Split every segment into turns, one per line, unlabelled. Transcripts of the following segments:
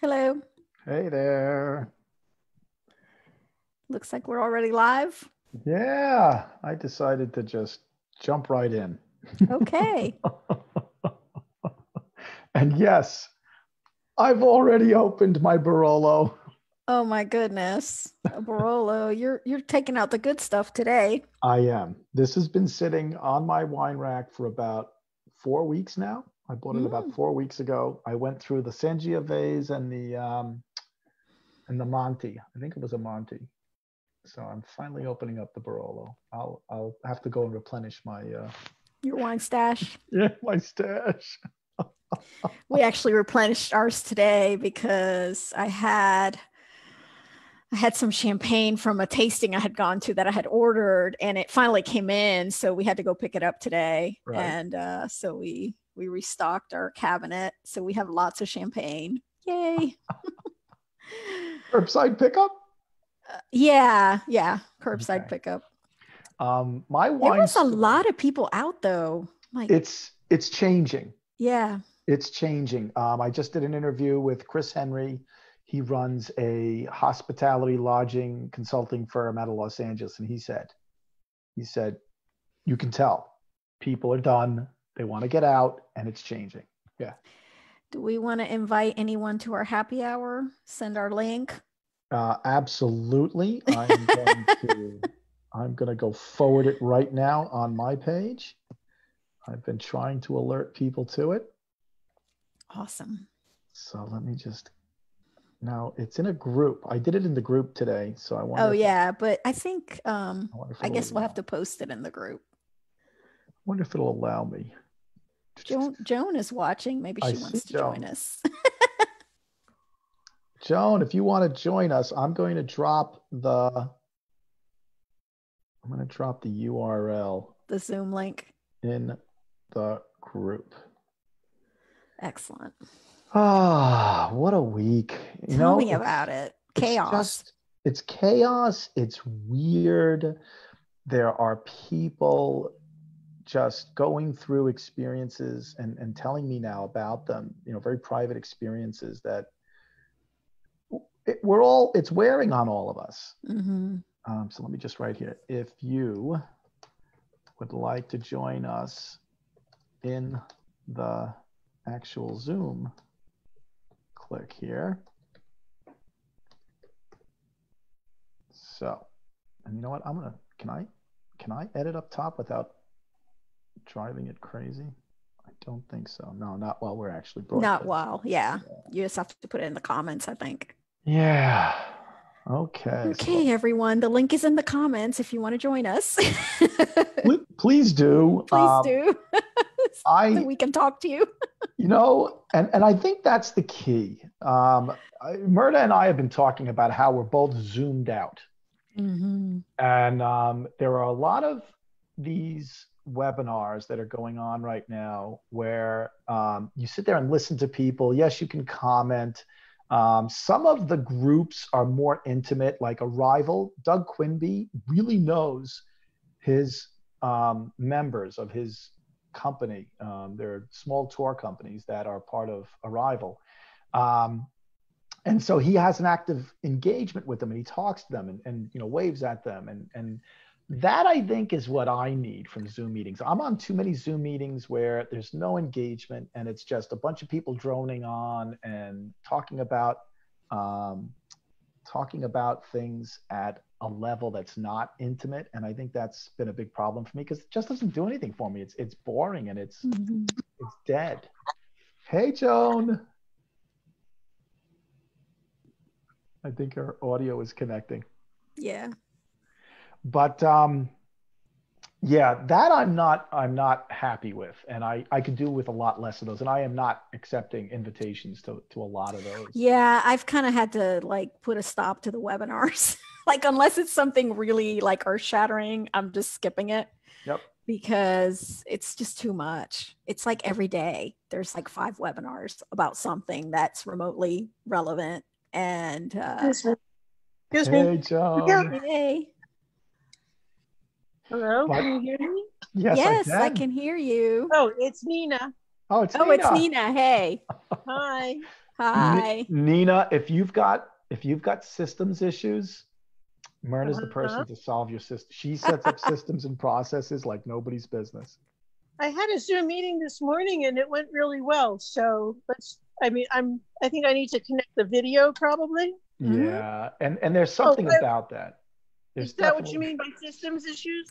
Hello.
Hey there.
Looks like we're already live.
Yeah, I decided to just jump right in.
Okay.
and yes, I've already opened my Barolo.
oh my goodness. A Barolo, you're you're taking out the good stuff today.
I am. This has been sitting on my wine rack for about four weeks now. I bought it about
Mm.
four weeks ago. I went through the Sangiovese and the um, and the Monte. I think it was a Monte. So I'm finally opening up the Barolo. I'll I'll have to go and replenish my uh,
Your wine stash.
yeah my stash.
We actually replenished ours today because I had I had some champagne from a tasting I had gone to that I had ordered and it finally came in. So we had to go pick it up today.
Right.
And uh, so we we restocked our cabinet. So we have lots of champagne. Yay.
Curbside pickup.
Uh, yeah, yeah. Curbside
Okay.
pickup.
Um, my
There
wine.
was a lot of people out though. Like,
It's it's changing.
yeah.
It's changing. Um, I just did an interview with Chris Henry. He runs a hospitality lodging consulting firm out of Los Angeles, and he said, he said, you can tell people are done. They want to get out, and it's changing. Yeah.
Do we want to invite anyone to our happy hour? Send our link.
Uh, absolutely. I'm going to I'm going to go forward it right now on my page. I've been trying to alert people to it.
Awesome.
So let me just now it's in a group. I did it in the group today, so I want.
Oh yeah, but I think um
I,
I guess we'll have to post it in the group.
I wonder if it'll allow me.
Joan Joan is watching. Maybe she
see
wants to
Joan.
join us.
Joan, if you want to join us, I'm going to drop the. I'm going to drop the URL
the Zoom link.
in the group.
Excellent.
Ah, what a week! You
Tell
know,
me about it.
it's
Chaos.
just- it's chaos. It's weird. There are people just going through experiences and, and telling me now about them, you know, very private experiences that it, we're all, it's wearing on all of us.
hmm
Um, so let me just write here. If you would like to join us in the actual Zoom, click here. So, and you know what? I'm gonna, can I, can I edit up top without driving it crazy? I don't think so. No, not while we're actually
Not
while,
well. Yeah. You just have to put it in the comments, I think.
Yeah. Okay. so
Okay, everyone. The link is in the comments if you want to join us.
please do.
Please
Um,
do.
I,
we can talk to you.
You know, and, and I think that's the key. Um, I, Myrna and I have been talking about how we're both zoomed out.
Mm-hmm.
And um, there are a lot of these webinars that are going on right now where um, you sit there and listen to people. Yes, you can comment. Um, some of the groups are more intimate, like Arival. Doug Quinby really knows his um, members of his company. Um, they're small tour companies that are part of Arival. Um, and so he has an active engagement with them and he talks to them and, and you know waves at them and and that i think is what i need from zoom meetings. I'm on too many zoom meetings where there's no engagement and it's just a bunch of people droning on and talking about um, talking about things at a level that's not intimate. And i think that's been a big problem for me because it just doesn't do anything for me. It's it's boring and it's
Mm-hmm.
it's dead. Hey joan. I think our audio is connecting.
Yeah.
But um yeah that i'm not i'm not happy with and i i could do with a lot less of those and i am not accepting invitations to to a lot of those
Yeah, I've kind of had to like put a stop to the webinars. like unless it's something really like earth shattering, I'm just skipping it.
Yep.
Because it's just too much. It's like every day there's like five webinars about something that's remotely relevant and uh
Excuse me. Excuse me.
hey joan
Yeah.
hey,
Hello,
What?
can you hear me?
yes,
yes,
I
I
can.
can hear you.
Oh, it's Nina.
oh it's
Oh, it's
Nina.
Nina. Hey.
Hi.
Hi.
Nina, if you've got if you've got systems issues, Myrna's the
Uh-huh.
person to solve your system. She sets up systems and processes like nobody's business.
I had a Zoom meeting this morning and it went really well. So let's, I mean, I'm, I think I need to connect the video probably.
Mhm.
Yeah, and and there's something
wait.
about that. There's
Is that what you mean by systems issues?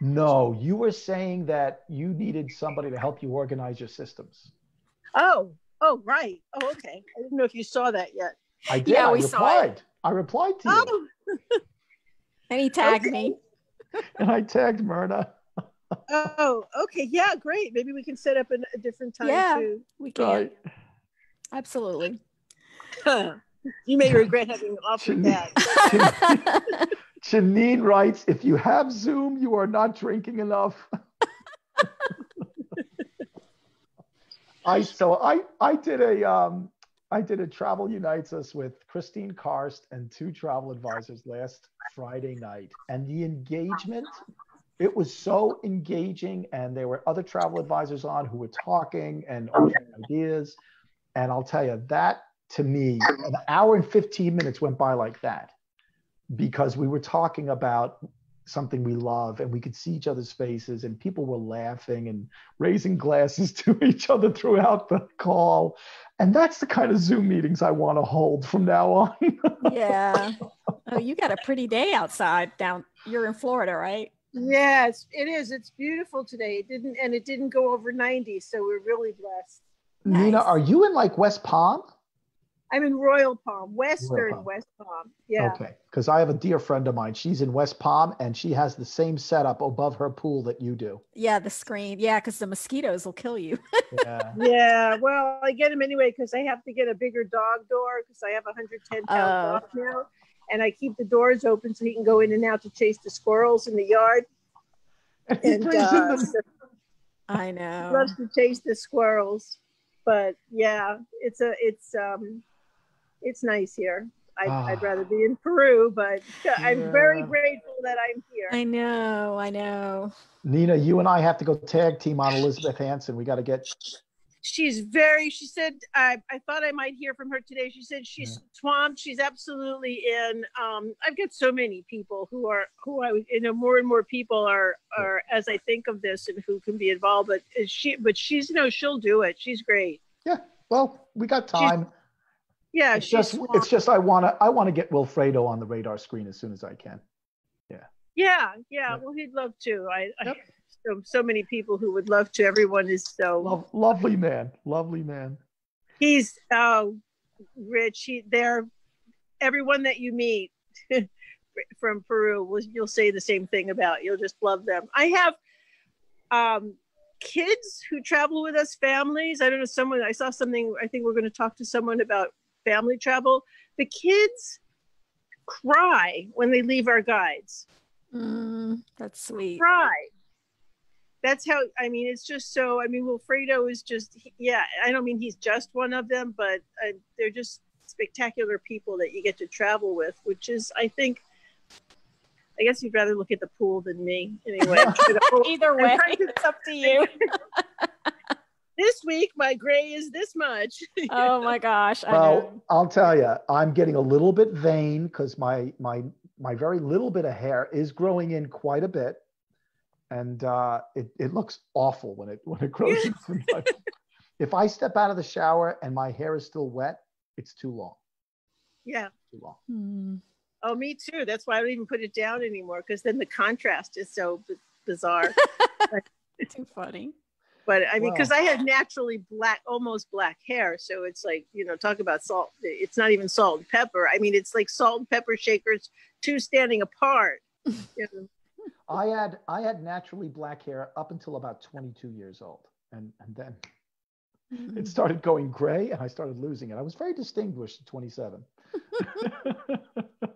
No, you were saying that you needed somebody to help you organize your systems.
Oh, oh, right. Oh, okay. I didn't know if you saw that yet.
I did.
Yeah,
I
we saw it.
I replied to you,
Oh,
And he tagged
Okay.
me.
and I tagged Myrna.
oh, okay. Yeah, great. Maybe we can set up an, a different time
Yeah.
too.
We can.
Right.
Absolutely.
you may regret having offered that.
Janine writes, if you have Zoom, you are not drinking enough. I so I I did a um I did a travel unites us with Christine Karst and two travel advisors last Friday night, and the engagement it was so engaging, and there were other travel advisors on who were talking and offering ideas, and I'll tell you that to me, an hour and 15 minutes went by like that because we were talking about something we love and we could see each other's faces and people were laughing and raising glasses to each other throughout the call and that's the kind of zoom meetings i want to hold from now on
yeah. Oh, you got a pretty day outside down. You're in Florida, right?
Yes, it is. It's beautiful today. It didn't, and it didn't go over 90, so we're really blessed.
nina
Nice.
are you in like west palm
I'm in Royal Palm, Western
Palm.
West Palm. Yeah.
okay because i have a dear friend of mine she's in west palm and she has the same setup above her pool that you do
Yeah, the screen. Yeah, because the mosquitoes will kill you.
yeah
Yeah. Well, I get them anyway because I have to get a bigger dog door because I have a 110 pound dog now. And I keep the doors open so he can go in and out to chase the squirrels in the yard.
and he
And
brings in
uh,
the
I know.
loves to chase the squirrels. But yeah, it's a it's um it's nice here. I,
Ah.
I'd rather be in Peru, but I'm very grateful that I'm here.
I know. I know.
nina you and i have to go tag team on elizabeth hansen we got to get
she's very she said I, I thought i might hear from her today she said she's swamped she's absolutely in um i've got so many people who are who i you know more and more people are are as i think of this and who can be involved but is she but she's you know she'll do it she's great Yeah.
well we got time
yeah
it's just
swamped.
it's just i want to i want to get wilfredo on the radar screen as soon as i can.
Yeah.
Yeah.
yeah well he'd love to. I,
Yep.
I so, so many people who would love to. Everyone is so
Love, lovely man lovely man.
He's oh rich he they're everyone that you meet from peru will you'll say the same thing about. You'll just love them. I have um kids who travel with us families. I don't know someone i saw something i think we're going to talk to someone about family travel the kids cry when they leave our guides
Mm, that's sweet.
cry. That's how I mean. It's just so. I mean, Wilfredo is just. he- Yeah, I don't mean he's just one of them, but uh, they're just spectacular people that you get to travel with, which is, I think. I guess you'd rather look at the pool than me, anyway.
Either way,
to-
it's up to you.
this week, my gray is this much.
Oh my gosh. I
well
know.
i'll tell you i'm getting a little bit vain because my my my very little bit of hair is growing in quite a bit and uh it, it looks awful when it when it grows into my, if i step out of the shower and my hair is still wet it's too long
yeah.
too long
Hmm.
Oh, me too. That's why I don't even put it down anymore because then the contrast is so b- bizarre.
It's too funny.
But I mean, because
Wow.
I had naturally black, almost black hair, so it's like you know, talk about salt. It's not even salt and pepper. I mean, it's like salt and pepper shakers, two standing apart. You know?
i had i had naturally black hair up until about 22 years old and and then it mm-hmm. started going gray and I started losing it. I was very distinguished at 27.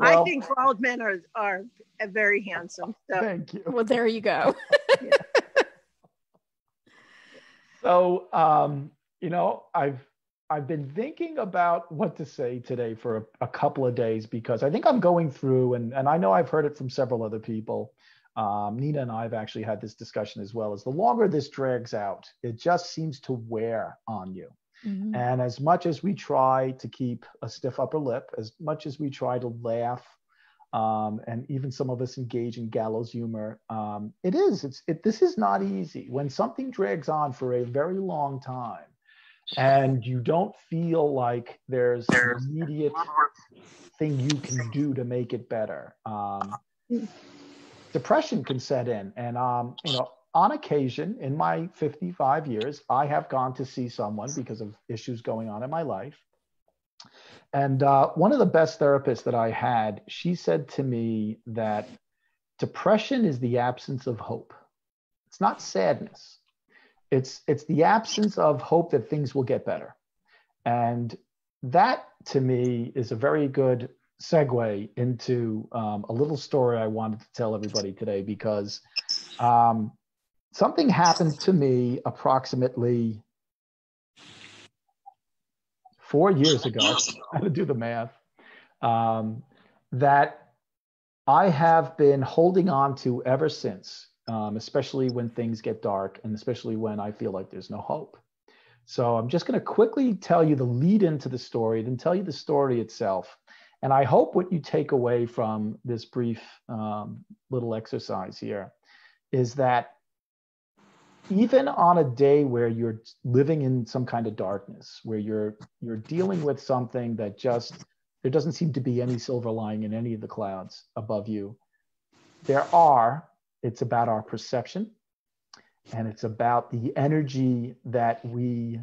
I think bald men are are very handsome. So
thank you.
Well, there you go.
So, um, you know, I've I've been thinking about what to say today for a, a couple of days because I think I'm going through, and and I know I've heard it from several other people. Um, Nina and I have actually had this discussion as well. As the longer this drags out, it just seems to wear on you. Mm-hmm. And as much as we try to keep a stiff upper lip, as much as we try to laugh, um, and even some of us engage in gallows humor, um, it is. It's it, this is not easy. When something drags on for a very long time, and you don't feel like there's an immediate thing you can do to make it better. Um, depression can set in, and um, you know, on occasion in my 55 years, I have gone to see someone because of issues going on in my life. And uh, one of the best therapists that I had, she said to me that depression is the absence of hope. It's not sadness. It's it's the absence of hope that things will get better. And that to me is a very good segue into um, a little story I wanted to tell everybody today because um, something happened to me approximately four years ago. I had to do the math. Um, that I have been holding on to ever since, um, especially when things get dark and especially when I feel like there's no hope. So I'm just going to quickly tell you the lead into the story, then tell you the story itself. And I hope what you take away from this brief um, little exercise here is that even on a day where you're living in some kind of darkness where you're you're dealing with something that just there doesn't seem to be any silver lining in any of the clouds above you. There are it's about our perception and it's about the energy that we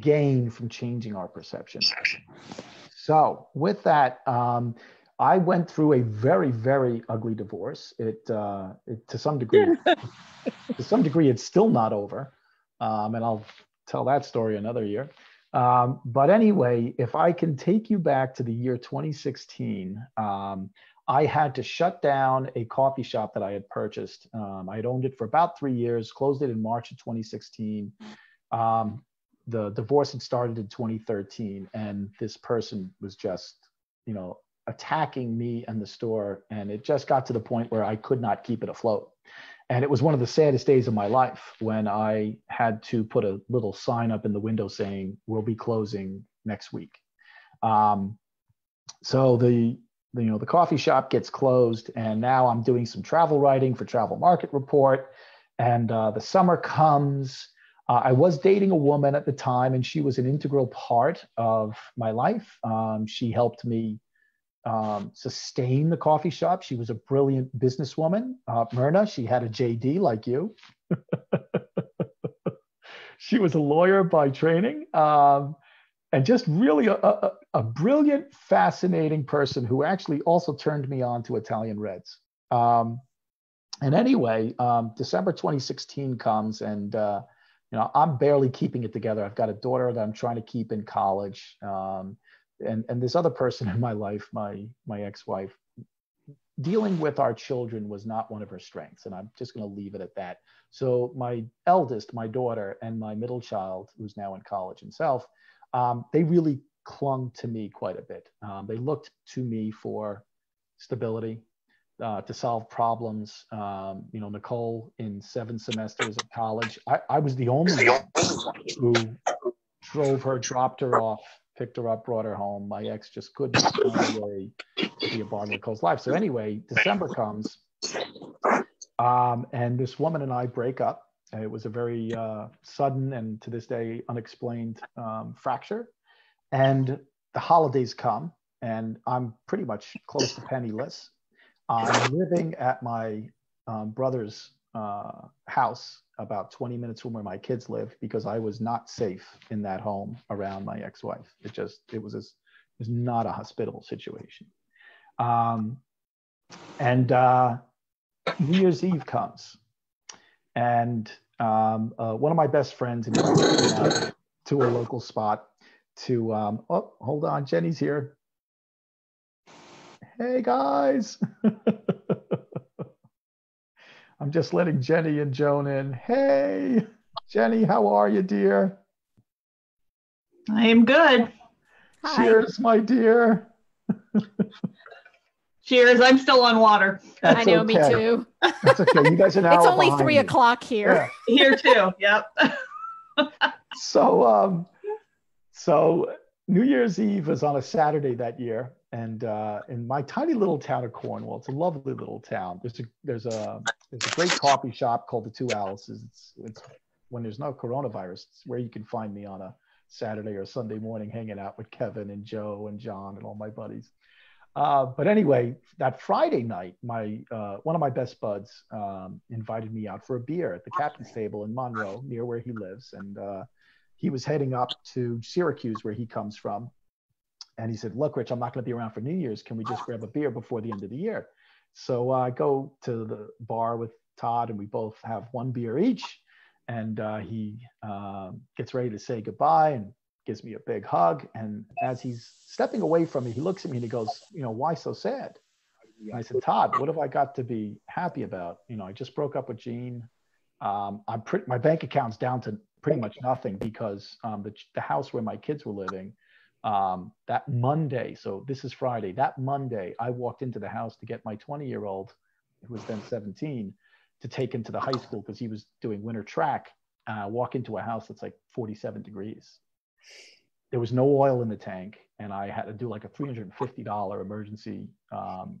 gain from changing our perception. So with that um, I went through a very, very ugly divorce. It, uh, it to some degree, to some degree, it's still not over, um, and I'll tell that story another year. Um, but anyway, if I can take you back to the year 2016, um, I had to shut down a coffee shop that I had purchased. Um, I had owned it for about three years, closed it in March of 2016. Um, the divorce had started in 2013, and this person was just, you know, attacking me and the store. And it just got to the point where I could not keep it afloat. And it was one of the saddest days of my life when I had to put a little sign up in the window saying, we'll be closing next week. Um, so the, you know, the coffee shop gets closed and now I'm doing some travel writing for Travel Market Report. And uh, the summer comes. Uh, I was dating a woman at the time, and she was an integral part of my life. Um, she helped me um, sustain the coffee shop. She was a brilliant businesswoman. Uh, Myrna, she had a JD like you. she was a lawyer by training um, and just really a, a, a, brilliant, fascinating person who actually also turned me on to Italian Reds. Um, and anyway, um, December 2016 comes and uh, you know I'm barely keeping it together. I've got a daughter that I'm trying to keep in college. Um, and and this other person in my life, my my ex-wife, dealing with our children was not one of her strengths, and I'm just going to leave it at that. So my eldest, my daughter, and my middle child, who's now in college himself, um, they really clung to me quite a bit. Um, they looked to me for stability, uh, to solve problems. Um, you know, Nicole in seven semesters of college, I, I was the only one who drove her, dropped her off, picked her up, brought her home. My ex just couldn't find a way to be a part of Nicole's life. So anyway, December comes, um, and this woman and I break up. It was a very uh, sudden and to this day unexplained um, fracture. And the holidays come, and I'm pretty much close to penniless. I'm living at my um, brother's uh, house about 20 minutes from where my kids live because I was not safe in that home around my ex-wife. It just it was a, it was not a hospitable situation. Um, and uh, New Year's Eve comes, and um, uh, one of my best friends to a local spot to um, oh hold on Jenny's here. Hey guys. I'm just letting Jenny and Joan in. Hey, Jenny, how are you, dear?
I am good.
Hi. Cheers, my dear.
Cheers. I'm still on water.
That's I know, okay. me too.
That's okay. You guys are now.
it's only three o'clock here.
Yeah. Here too. Yep.
so, um, so New Year's Eve was on a Saturday that year, and uh, in my tiny little town of Cornwall, it's a lovely little town. There's a there's a there's a great coffee shop called the Two Alices. It's it's when there's no coronavirus, it's where you can find me on a Saturday or Sunday morning hanging out with Kevin and Joe and John and all my buddies. Uh, but anyway, that Friday night, my uh, one of my best buds um, invited me out for a beer at the captain's table in Monroe, near where he lives, and uh, he was heading up to Syracuse, where he comes from. And he said, Look, Rich, I'm not going to be around for New Year's. Can we just grab a beer before the end of the year? So I go to the bar with Todd, and we both have one beer each. And uh, he uh, gets ready to say goodbye and gives me a big hug. And as he's stepping away from me, he looks at me and he goes, You know, why so sad? And I said, Todd, what have I got to be happy about? You know, I just broke up with Jean. Um, I'm pretty, my bank account's down to pretty much nothing because um, the, the house where my kids were living, um, that Monday, so this is Friday, that Monday, I walked into the house to get my 20 year old, who was then 17, to take him to the high school because he was doing winter track. Walk into a house that's like 47 degrees. There was no oil in the tank, and I had to do like a $350 emergency um,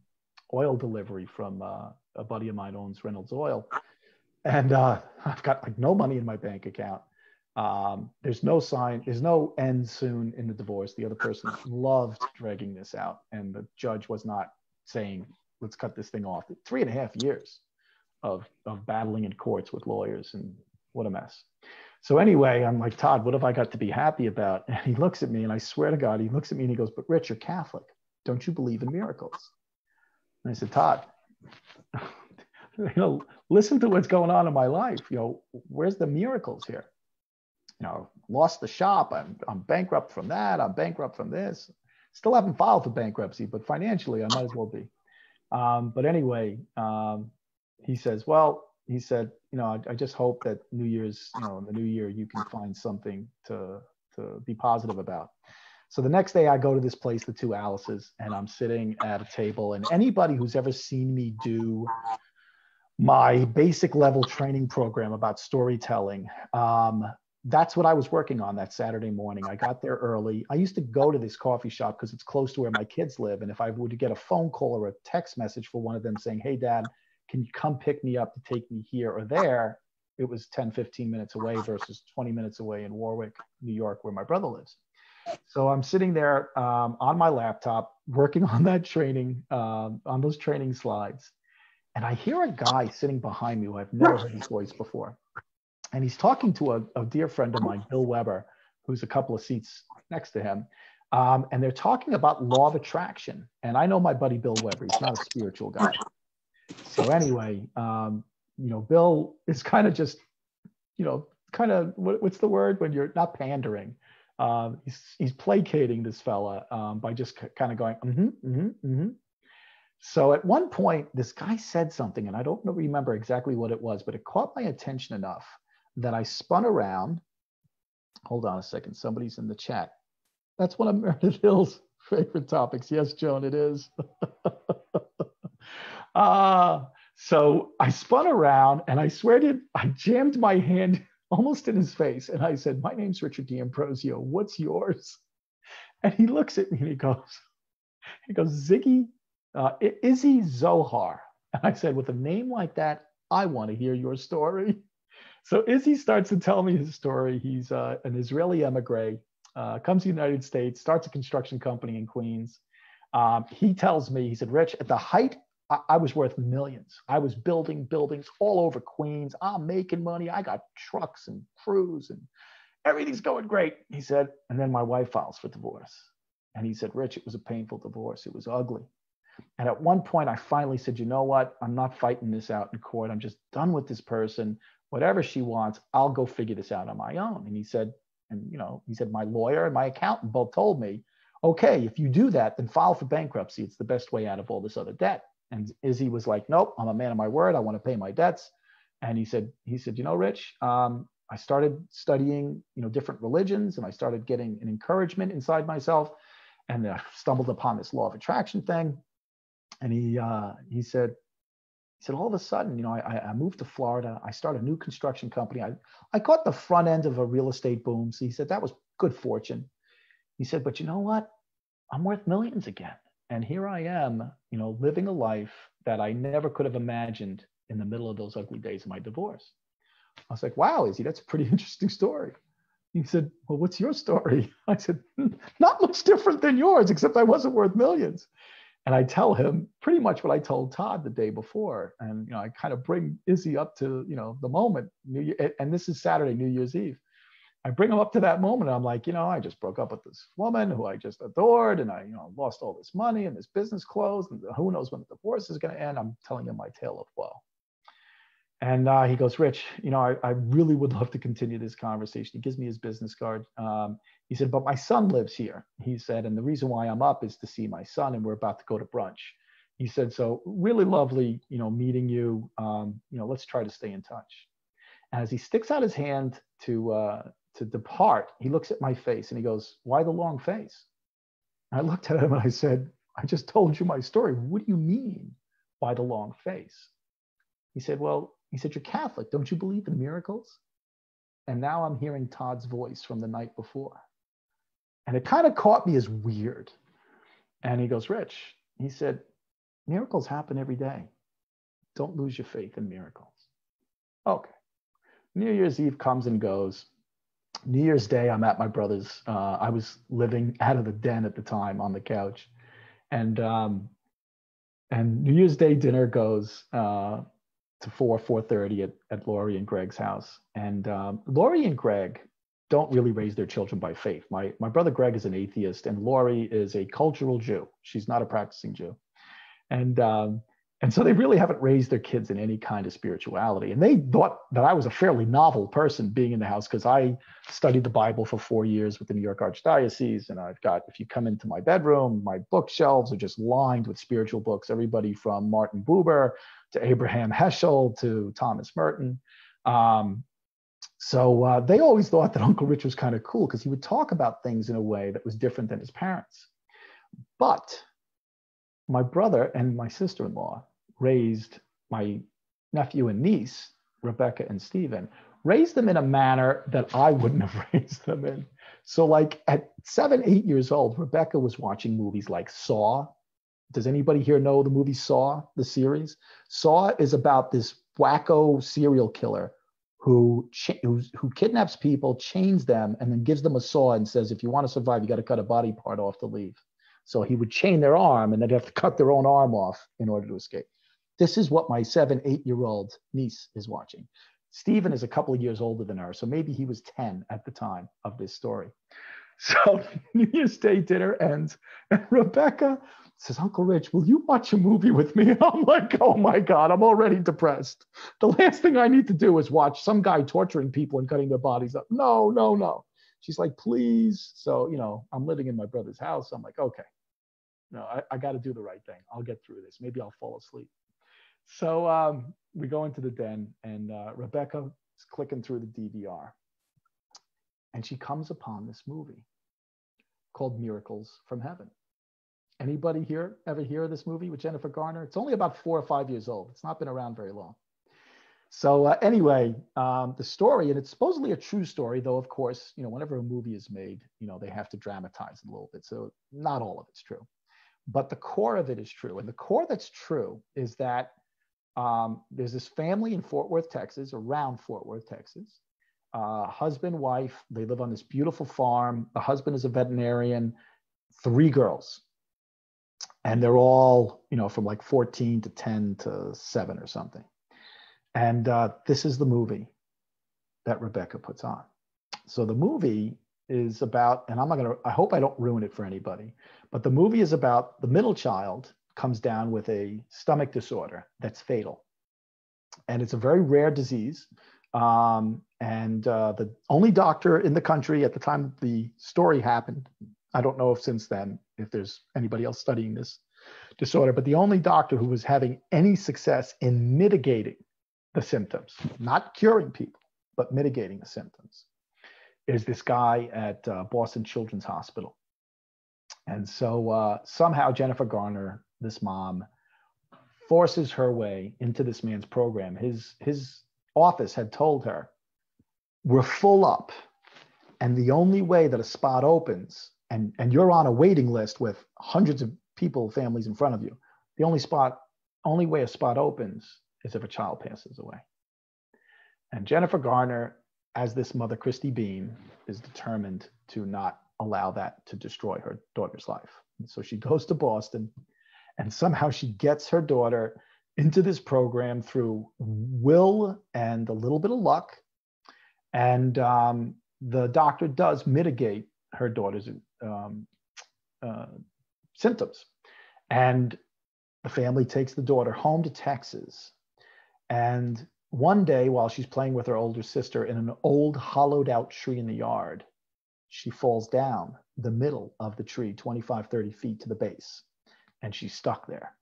oil delivery from uh, a buddy of mine owns Reynolds Oil. And uh, I've got like no money in my bank account. Um, there's no sign, there's no end soon in the divorce. The other person loved dragging this out, and the judge was not saying, let's cut this thing off. Three and a half years of, of battling in courts with lawyers, and what a mess. So, anyway, I'm like, Todd, what have I got to be happy about? And he looks at me, and I swear to God, he looks at me and he goes, But Rich, you're Catholic. Don't you believe in miracles? And I said, Todd, you know, listen to what's going on in my life. You know, where's the miracles here? You know, lost the shop. I'm, I'm bankrupt from that. I'm bankrupt from this. Still haven't filed for bankruptcy, but financially, I might as well be. Um, but anyway, um, he says, well, he said, you know, I, I, just hope that New Year's, you know, in the new year, you can find something to, to be positive about. So the next day I go to this place, the two Alices, and I'm sitting at a table. And anybody who's ever seen me do my basic level training program about storytelling, um, that's what I was working on that Saturday morning. I got there early. I used to go to this coffee shop because it's close to where my kids live. And if I were to get a phone call or a text message for one of them saying, Hey, dad, can you come pick me up to take me here or there? It was 10, 15 minutes away versus 20 minutes away in Warwick, New York, where my brother lives. So I'm sitting there um, on my laptop working on that training, um, on those training slides. And I hear a guy sitting behind me who I've never heard his voice before and he's talking to a, a, dear friend of mine, Bill Weber, who's a couple of seats next to him. Um, and they're talking about law of attraction. And I know my buddy Bill Weber, he's not a spiritual guy. So anyway, um, you know, Bill is kind of just, you know, kind of what, what's the word when you're not pandering. Um, he's, he's placating this fella um, by just c- kind of going, mm-hmm, mm-hmm, mm-hmm. So at one point, this guy said something, and I don't remember exactly what it was, but it caught my attention enough then I spun around. Hold on a second. Somebody's in the chat. That's one of Meredith Hill's favorite topics. Yes, Joan, it is. uh, so I spun around and I swear to I jammed my hand almost in his face and I said, My name's Richard D'Ambrosio. What's yours? And he looks at me and he goes, he goes, Ziggy, uh, Izzy Zohar. And I said, with a name like that, I want to hear your story. So Izzy starts to tell me his story. He's uh, an Israeli emigre, uh, comes to the United States, starts a construction company in Queens. Um, he tells me, he said, Rich, at the height, I, I, was worth millions. I was building buildings all over Queens. I'm making money. I got trucks and crews and everything's going great. He said, and then my wife files for divorce. And he said, Rich, it was a painful divorce. It was ugly. And at one point, I finally said, you know what? I'm not fighting this out in court. I'm just done with this person whatever she wants, I'll go figure this out on my own. And he said, and you know, he said, my lawyer and my accountant both told me, okay, if you do that, then file for bankruptcy. It's the best way out of all this other debt. And Izzy was like, nope, I'm a man of my word. I want to pay my debts. And he said, he said, you know, Rich, um, I started studying, you know, different religions, and I started getting an encouragement inside myself, and I stumbled upon this law of attraction thing. And he uh, he said, said, all of a sudden, you know, I, I moved to Florida. I started a new construction company. I, I caught the front end of a real estate boom. So he said, that was good fortune. He said, but you know what? I'm worth millions again. And here I am, you know, living a life that I never could have imagined in the middle of those ugly days of my divorce. I was like, wow, Izzy, that's a pretty interesting story. He said, well, what's your story? I said, hmm, not much different than yours, except I wasn't worth millions. And I tell him pretty much what I told Todd the day before. And, you know, I kind of bring Izzy up to, you know, the moment, New Year, and this is Saturday, New Year's Eve. I bring him up to that moment. I'm like, you know, I just broke up with this woman who I just adored, and I, you know, lost all this money, and this business closed, and who knows when the divorce is going to end. I'm telling him my tale of woe. And uh, he goes, Rich, you know, I, I, really would love to continue this conversation. He gives me his business card. Um, he said, but my son lives here. He said, and the reason why I'm up is to see my son, and we're about to go to brunch. He said, so really lovely, you know, meeting you. Um, you know, let's try to stay in touch. And as he sticks out his hand to uh, to depart, he looks at my face and he goes, Why the long face? And I looked at him and I said, I just told you my story. What do you mean by the long face? He said, Well, he said, You're Catholic. Don't you believe in miracles? And now I'm hearing Todd's voice from the night before. And it kind of caught me as weird. And he goes, Rich, he said, miracles happen every day. Don't lose your faith in miracles. Okay. New Year's Eve comes and goes. New Year's Day, I'm at my brother's. Uh, I was living out of the den at the time on the couch, and um, and New Year's Day dinner goes uh, to four four thirty at at Lori and Greg's house, and um, Lori and Greg don't really raise their children by faith. My my brother Greg is an atheist, and Lori is a cultural Jew. She's not a practicing Jew, and um, and so they really haven't raised their kids in any kind of spirituality. And they thought that I was a fairly novel person being in the house because I studied the Bible for four years with the New York Archdiocese. And I've got, if you come into my bedroom, my bookshelves are just lined with spiritual books, everybody from Martin Buber to Abraham Heschel to Thomas Merton. Um, so uh, they always thought that Uncle Rich was kind of cool because he would talk about things in a way that was different than his parents. But my brother and my sister in law raised my nephew and niece, Rebecca and Stephen, raised them in a manner that I wouldn't have raised them in. So, like at seven, eight years old, Rebecca was watching movies like Saw. Does anybody here know the movie Saw, the series? Saw is about this wacko serial killer who, who, who kidnaps people, chains them, and then gives them a saw and says, if you want to survive, you got to cut a body part off to leave. So he would chain their arm and they'd have to cut their own arm off in order to escape. This is what my seven, eight year old niece is watching. Stephen is a couple of years older than her, so maybe he was 10 at the time of this story. So New Year's Day dinner ends, and Rebecca says, Uncle Rich, will you watch a movie with me? I'm like, oh my God, I'm already depressed. The last thing I need to do is watch some guy torturing people and cutting their bodies up. No, no, no. She's like, please. So, you know, I'm living in my brother's house. I'm like, okay, no, I, I got to do the right thing. I'll get through this. Maybe I'll fall asleep. So um, we go into the den, and uh, Rebecca is clicking through the DVR, and she comes upon this movie called Miracles from Heaven. Anybody here ever hear of this movie with Jennifer Garner? It's only about four or five years old. It's not been around very long. So uh, anyway, um, the story, and it's supposedly a true story, though of course, you know, whenever a movie is made, you know, they have to dramatize it a little bit. So not all of it's true but the core of it is true. And the core that's true is that um, there's this family in Fort Worth, Texas, around Fort Worth, Texas. Uh, husband, wife, they live on this beautiful farm. The husband is a veterinarian, three girls. And they're all, you know, from like 14 to 10 to 7 or something. And uh, this is the movie that Rebecca puts on. So the movie is about, and I'm not going to, I hope I don't ruin it for anybody, but the movie is about the middle child comes down with a stomach disorder that's fatal. And it's a very rare disease. Um, and uh, the only doctor in the country at the time the story happened, I don't know if since then, if there's anybody else studying this disorder, but the only doctor who was having any success in mitigating the symptoms, not curing people, but mitigating the symptoms, is this guy at uh, Boston Children's Hospital. And so uh, somehow Jennifer Garner, this mom, forces her way into this man's program. His, his office had told her, We're full up. And the only way that a spot opens and and you're on a waiting list with hundreds of people, families in front of you. The only spot, only way a spot opens is if a child passes away. And Jennifer Garner, as this mother, Christy Beam, is determined to not allow that to destroy her daughter's life. And so she goes to Boston and somehow she gets her daughter into this program through will and a little bit of luck. And um, the doctor does mitigate her daughter's um, uh, symptoms. And the family takes the daughter home to Texas. And one day, while she's playing with her older sister in an old hollowed out tree in the yard, she falls down the middle of the tree, 25, 30 feet to the base, and she's stuck there.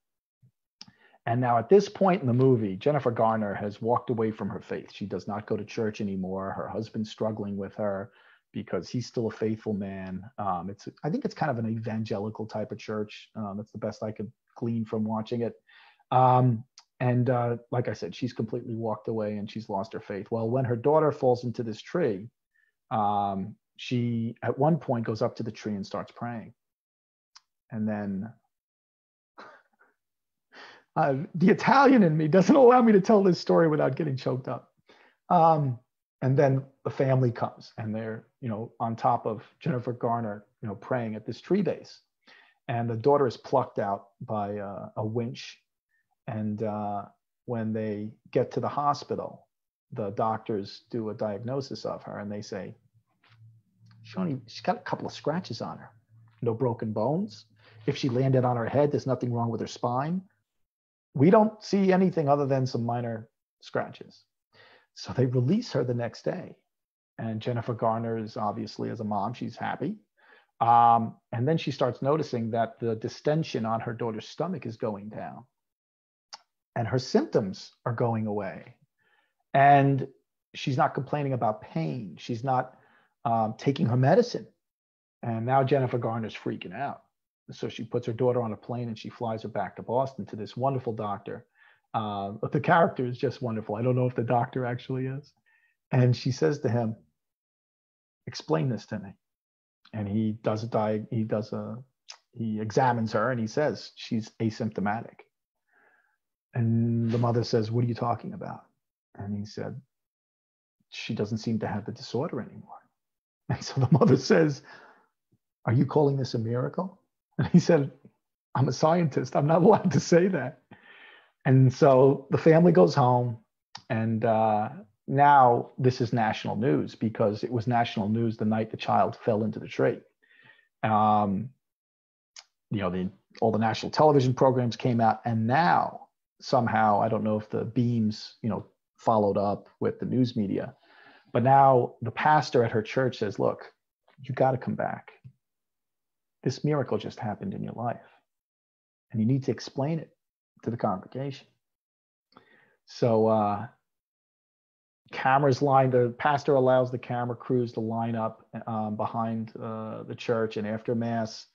And now, at this point in the movie, Jennifer Garner has walked away from her faith. She does not go to church anymore. Her husband's struggling with her because he's still a faithful man. Um, it's, I think it's kind of an evangelical type of church. Um, that's the best I could glean from watching it. Um, and uh, like I said, she's completely walked away and she's lost her faith. Well, when her daughter falls into this tree, um, she at one point goes up to the tree and starts praying. And then uh, the Italian in me doesn't allow me to tell this story without getting choked up. Um, and then the family comes and they're, you know, on top of Jennifer Garner, you know, praying at this tree base. And the daughter is plucked out by uh, a winch. And uh, when they get to the hospital, the doctors do a diagnosis of her and they say, she only, she's got a couple of scratches on her, no broken bones. If she landed on her head, there's nothing wrong with her spine we don't see anything other than some minor scratches. So they release her the next day. And Jennifer Garner is obviously, as a mom, she's happy. Um, and then she starts noticing that the distension on her daughter's stomach is going down and her symptoms are going away. And she's not complaining about pain. She's not um, taking her medicine. And now Jennifer Garner's freaking out so she puts her daughter on a plane and she flies her back to Boston to this wonderful doctor. Uh, but the character is just wonderful. I don't know if the doctor actually is. And she says to him, "Explain this to me." And he does a di- he does a he examines her and he says she's asymptomatic. And the mother says, "What are you talking about?" And he said, "She doesn't seem to have the disorder anymore." And so the mother says, "Are you calling this a miracle?" And he said, I'm a scientist. I'm not allowed to say that. And so the family goes home. And uh, now this is national news because it was national news the night the child fell into the tree. Um, you know, the, all the national television programs came out. And now somehow, I don't know if the beams, you know, followed up with the news media, but now the pastor at her church says, look, you got to come back this miracle just happened in your life. And you need to explain it to the congregation. So, uh, cameras line, the pastor allows the camera crews to line up um, behind uh, the church. And after Mass,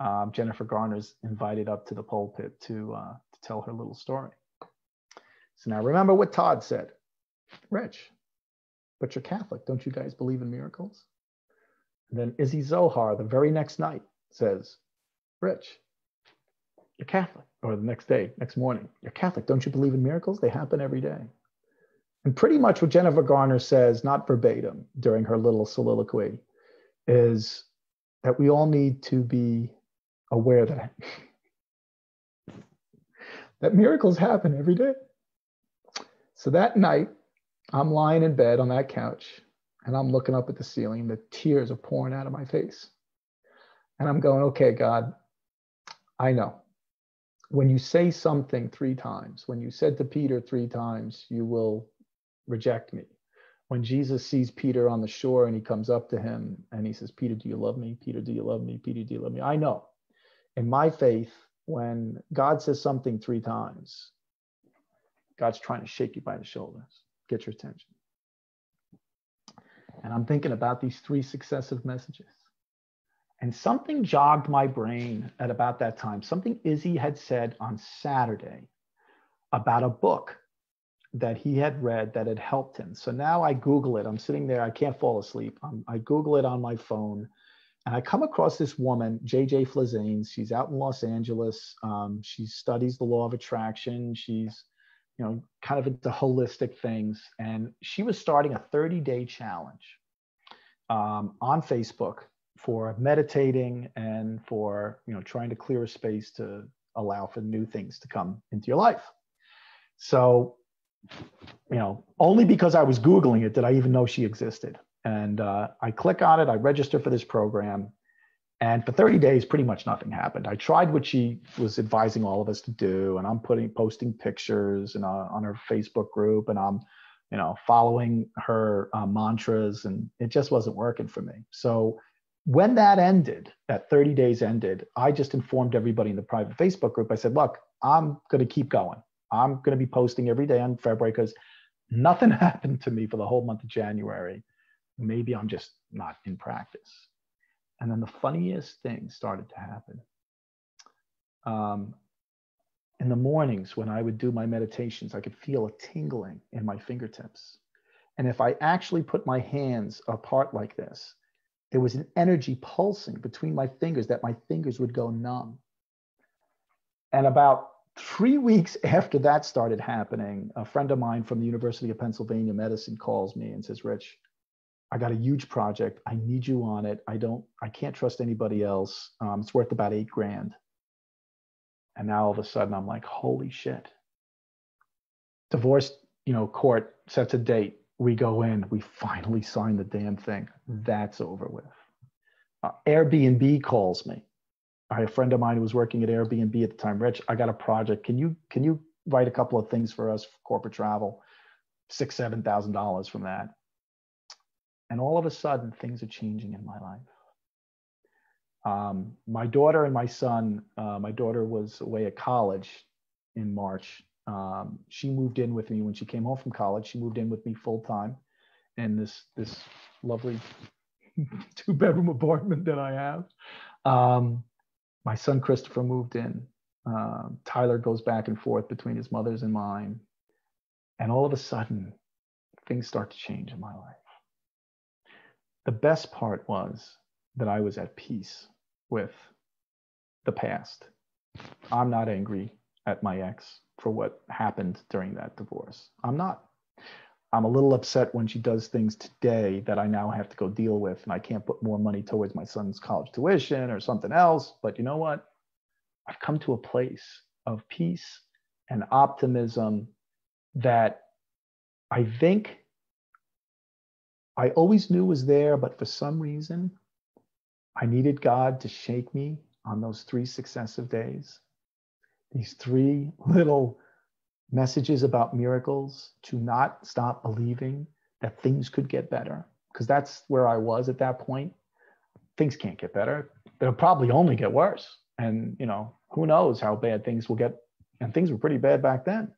um, Jennifer Garner's invited up to the pulpit to, uh, to tell her little story. So now remember what Todd said Rich, but you're Catholic. Don't you guys believe in miracles? And then Izzy Zohar, the very next night, says, Rich, you're Catholic. Or the next day, next morning, you're Catholic. Don't you believe in miracles? They happen every day. And pretty much what Jennifer Garner says, not verbatim during her little soliloquy, is that we all need to be aware that that miracles happen every day. So that night, I'm lying in bed on that couch and I'm looking up at the ceiling. The tears are pouring out of my face. And I'm going, okay, God, I know. When you say something three times, when you said to Peter three times, you will reject me. When Jesus sees Peter on the shore and he comes up to him and he says, Peter, do you love me? Peter, do you love me? Peter, do you love me? I know. In my faith, when God says something three times, God's trying to shake you by the shoulders, get your attention. And I'm thinking about these three successive messages. And something jogged my brain at about that time. Something Izzy had said on Saturday about a book that he had read that had helped him. So now I Google it. I'm sitting there, I can't fall asleep. I'm, I Google it on my phone And I come across this woman, JJ Flizanes. She's out in Los Angeles. Um, she studies the law of attraction. She's, you know, kind of into holistic things. And she was starting a 30 day challenge um, on Facebook for meditating and for, you know, trying to clear a space to allow for new things to come into your life. So, you know, only because I was Googling it did I even know she existed. And uh, I click on it, I register for this program. And for 30 days, pretty much nothing happened. I tried what she was advising all of us to do, and I'm putting posting pictures and uh, on her Facebook group, and I'm, you know, following her uh, mantras, and it just wasn't working for me. So when that ended, that 30 days ended, I just informed everybody in the private Facebook group. I said, look, I'm going to keep going. I'm going to be posting every day on February because nothing happened to me for the whole month of January maybe I'm just not in practice. And then the funniest thing started to happen. Um, in the mornings when I would do my meditations, I could feel a tingling in my fingertips. And if I actually put my hands apart like this, there was an energy pulsing between my fingers that my fingers would go numb. And about three weeks after that started happening, a friend of mine from the University of Pennsylvania Medicine calls me and says, Rich, I got a huge project. I need you on it. I don't, I can't trust anybody else. Um, it's worth about eight grand. And now all of a sudden I'm like, holy shit. Divorce, you know, court sets a date. We go in, we finally sign the damn thing. That's over with. Uh, Airbnb calls me. I have a friend of mine who was working at Airbnb at the time. Rich, I got a project. Can you can you write a couple of things for us for corporate travel? Six, seven thousand dollars from that. And all of a sudden, things are changing in my life. Um, my daughter and my son, uh, my daughter was away at college in March. Um, she moved in with me when she came home from college. She moved in with me full time in this this lovely two bedroom apartment that I have. Um, my son Christopher moved in. Uh, Tyler goes back and forth between his mother's and mine. And all of a sudden, things start to change in my life the best part was that I was at peace with the past. I'm not angry at my ex for what happened during that divorce. I'm not. I'm a little upset when she does things today that I now have to go deal with, and I can't put more money towards my son's college tuition or something else. But you know what? I've come to a place of peace and optimism that I think I always knew was there, but for some reason, I needed God to shake me on those three successive days. These three little messages about miracles to not stop believing that things could get better, because that's where I was at that point. Things can't get better. They'll probably only get worse. And, you know, who knows how bad things will get. And things were pretty bad back then.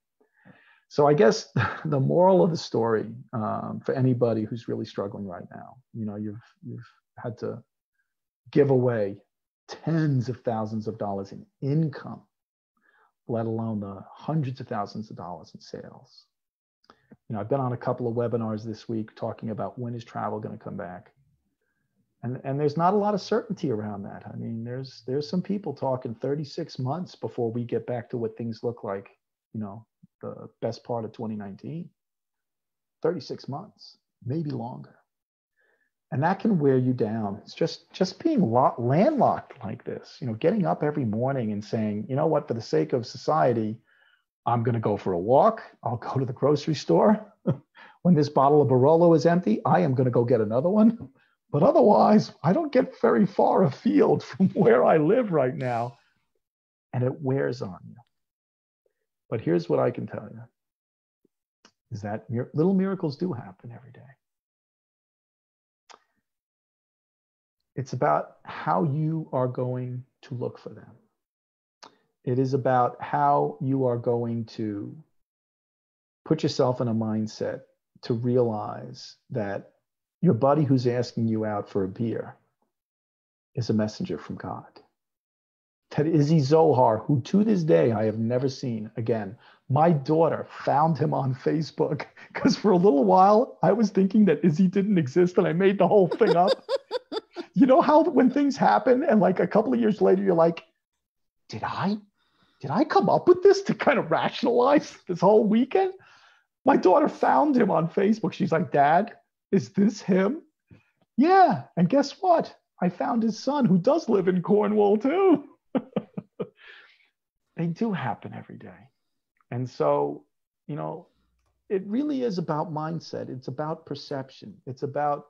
So I guess the moral of the story um, for anybody who's really struggling right now, you know, you've you've had to give away tens of thousands of dollars in income, let alone the hundreds of thousands of dollars in sales. You know, I've been on a couple of webinars this week talking about when is travel going to come back. And, and there's not a lot of certainty around that. I mean, there's there's some people talking 36 months before we get back to what things look like, you know, the best part of 2019 36 months maybe longer and that can wear you down. It's just just being lo- landlocked like this you know getting up every morning and saying you know what? For the sake of society i'm going to go for a walk. I'll go to the grocery store. When this bottle of barolo is empty i am going to go get another one. But otherwise i don't get very far afield from where i live right now. And it wears on you. But here's what I can tell you is that mir- little miracles do happen every day. It's about how you are going to look for them. It is about how you are going to put yourself in a mindset to realize that your buddy who's asking you out for a beer is a messenger from God that Izzy Zohar, who to this day I have never seen again. My daughter found him on Facebook because for a little while I was thinking that Izzy didn't exist and I made the whole thing up. you know how when things happen and like a couple of years later you're like, did I did I come up with this to kind of rationalize this whole weekend? My daughter found him on Facebook. She's like, Dad, is this him? Yeah. And guess what? I found his son who does live in Cornwall too. they do happen every day. And so, you know, it really is about mindset. It's about perception. It's about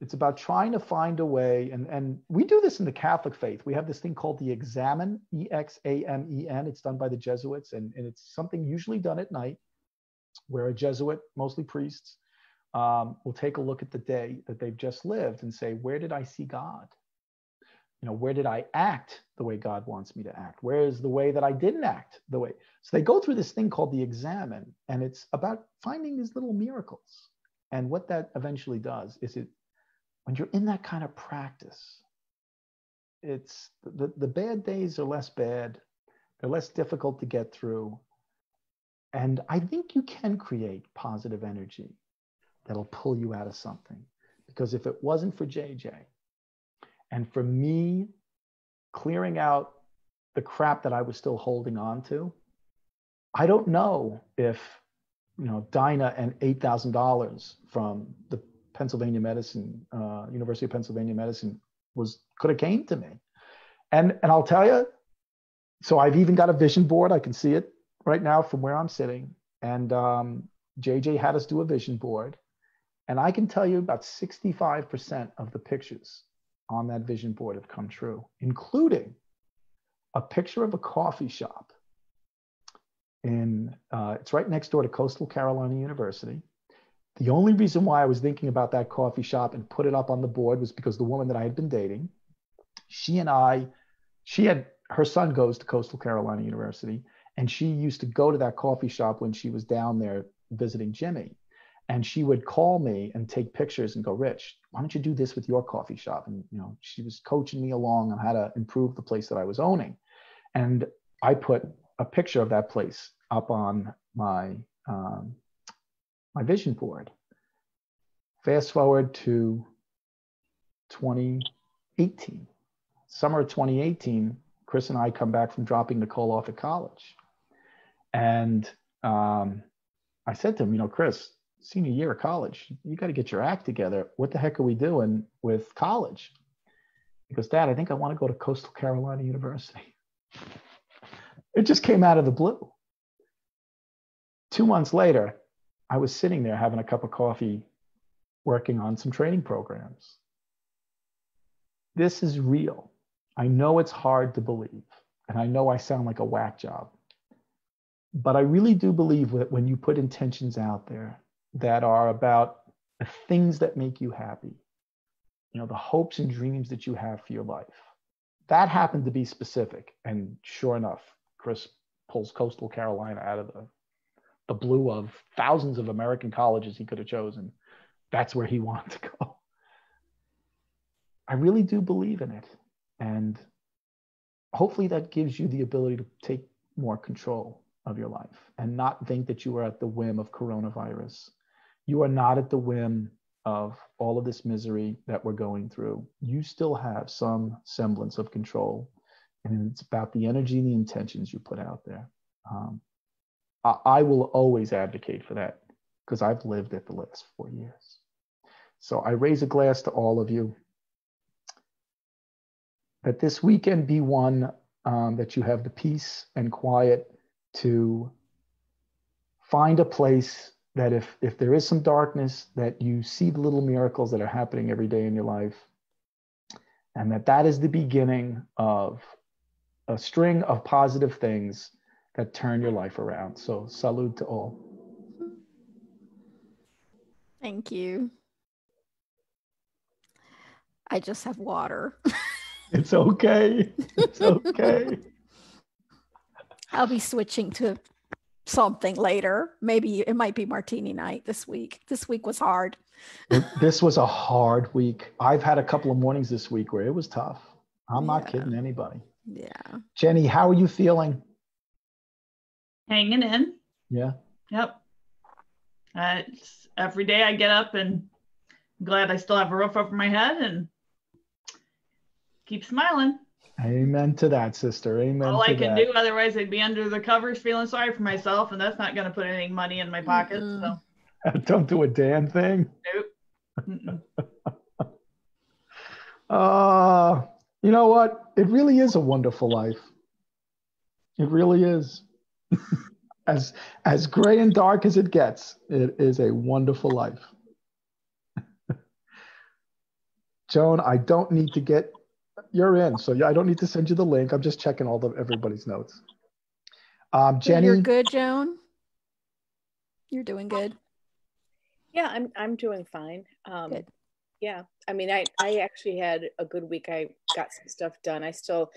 it's about trying to find a way and and we do this in the catholic faith. We have this thing called the examen e-x-a-m-e-n it's done by the jesuits and, and it's something usually done at night where a jesuit mostly priests um, will take a look at the day that they've just lived and say where did i see god? You know where did i act the way god wants me to act? Where is the way that i didn't act the way? So they go through this thing called the examen and it's about finding these little miracles. And what that eventually does is it when you're in that kind of practice, it's the, the bad days are less bad, they're less difficult to get through. And I think you can create positive energy that'll pull you out of something. Because if it wasn't for JJ and for me clearing out the crap that I was still holding on to, I don't know if you know Dinah and eight thousand dollars from the Pennsylvania medicine, uh, University of Pennsylvania medicine was could have came to me. And and I'll tell you, so I've even got a vision board. I can see it right now from where I'm sitting. And um, JJ had us do a vision board. And I can tell you about 65% of the pictures on that vision board have come true, including a picture of a coffee shop in uh, it's right next door to Coastal Carolina University. The only reason why I was thinking about that coffee shop and put it up on the board was because the woman that I had been dating, she and I, she had her son goes to Coastal Carolina University, and she used to go to that coffee shop when she was down there visiting Jimmy. And she would call me and take pictures and go, Rich, why don't you do this with your coffee shop? And you know, she was coaching me along on how to improve the place that I was owning. And I put a picture of that place up on my um, my vision board. Fast forward to 2018. Summer of 2018, Chris and I come back from dropping Nicole off at college. And um, I said to him, you know, Chris, senior year of college, you got to get your act together. What the heck are we doing with college? He goes, Dad, I think I want to go to Coastal Carolina University. It just came out of the blue. Two months later, I was sitting there having a cup of coffee, working on some training programs. This is real. I know it's hard to believe, and I know I sound like a whack job, but I really do believe that when you put intentions out there that are about the things that make you happy, you know, the hopes and dreams that you have for your life, that happened to be specific. And sure enough, Chris pulls Coastal Carolina out of the the blue of thousands of American colleges he could have chosen. That's where he wanted to go. I really do believe in it. And hopefully that gives you the ability to take more control of your life and not think that you are at the whim of coronavirus. You are not at the whim of all of this misery that we're going through. You still have some semblance of control. And it's about the energy and the intentions you put out there. Um, I will always advocate for that because I've lived it the last four years. So I raise a glass to all of you that this weekend be one um, that you have the peace and quiet to find a place that if if there is some darkness that you see the little miracles that are happening every day in your life and that that is the beginning of a string of positive things that turn your life around. So, salute to all.
Thank you. I just have water.
it's okay. It's okay.
I'll be switching to something later. Maybe it might be martini night this week. This week was hard.
this was a hard week. I've had a couple of mornings this week where it was tough. I'm yeah. not kidding anybody.
Yeah.
Jenny, how are you feeling?
Hanging in.
Yeah.
Yep. Uh, every day I get up and I'm glad I still have a roof over my head and keep smiling.
Amen to that, sister. Amen.
All
to
I can
that.
do, otherwise I'd be under the covers feeling sorry for myself, and that's not going to put any money in my pocket. So,
Don't do a damn thing.
nope.
Uh, you know what? It really is a wonderful life. It really is. As as gray and dark as it gets, it is a wonderful life. Joan, I don't need to get you're in, so yeah, I don't need to send you the link. I'm just checking all the everybody's notes. Um, Jenny,
You're good, Joan. You're doing good.
Yeah, I'm I'm doing fine. Um,
Good.
yeah, I mean, I I actually had a good week. I got some stuff done. I still,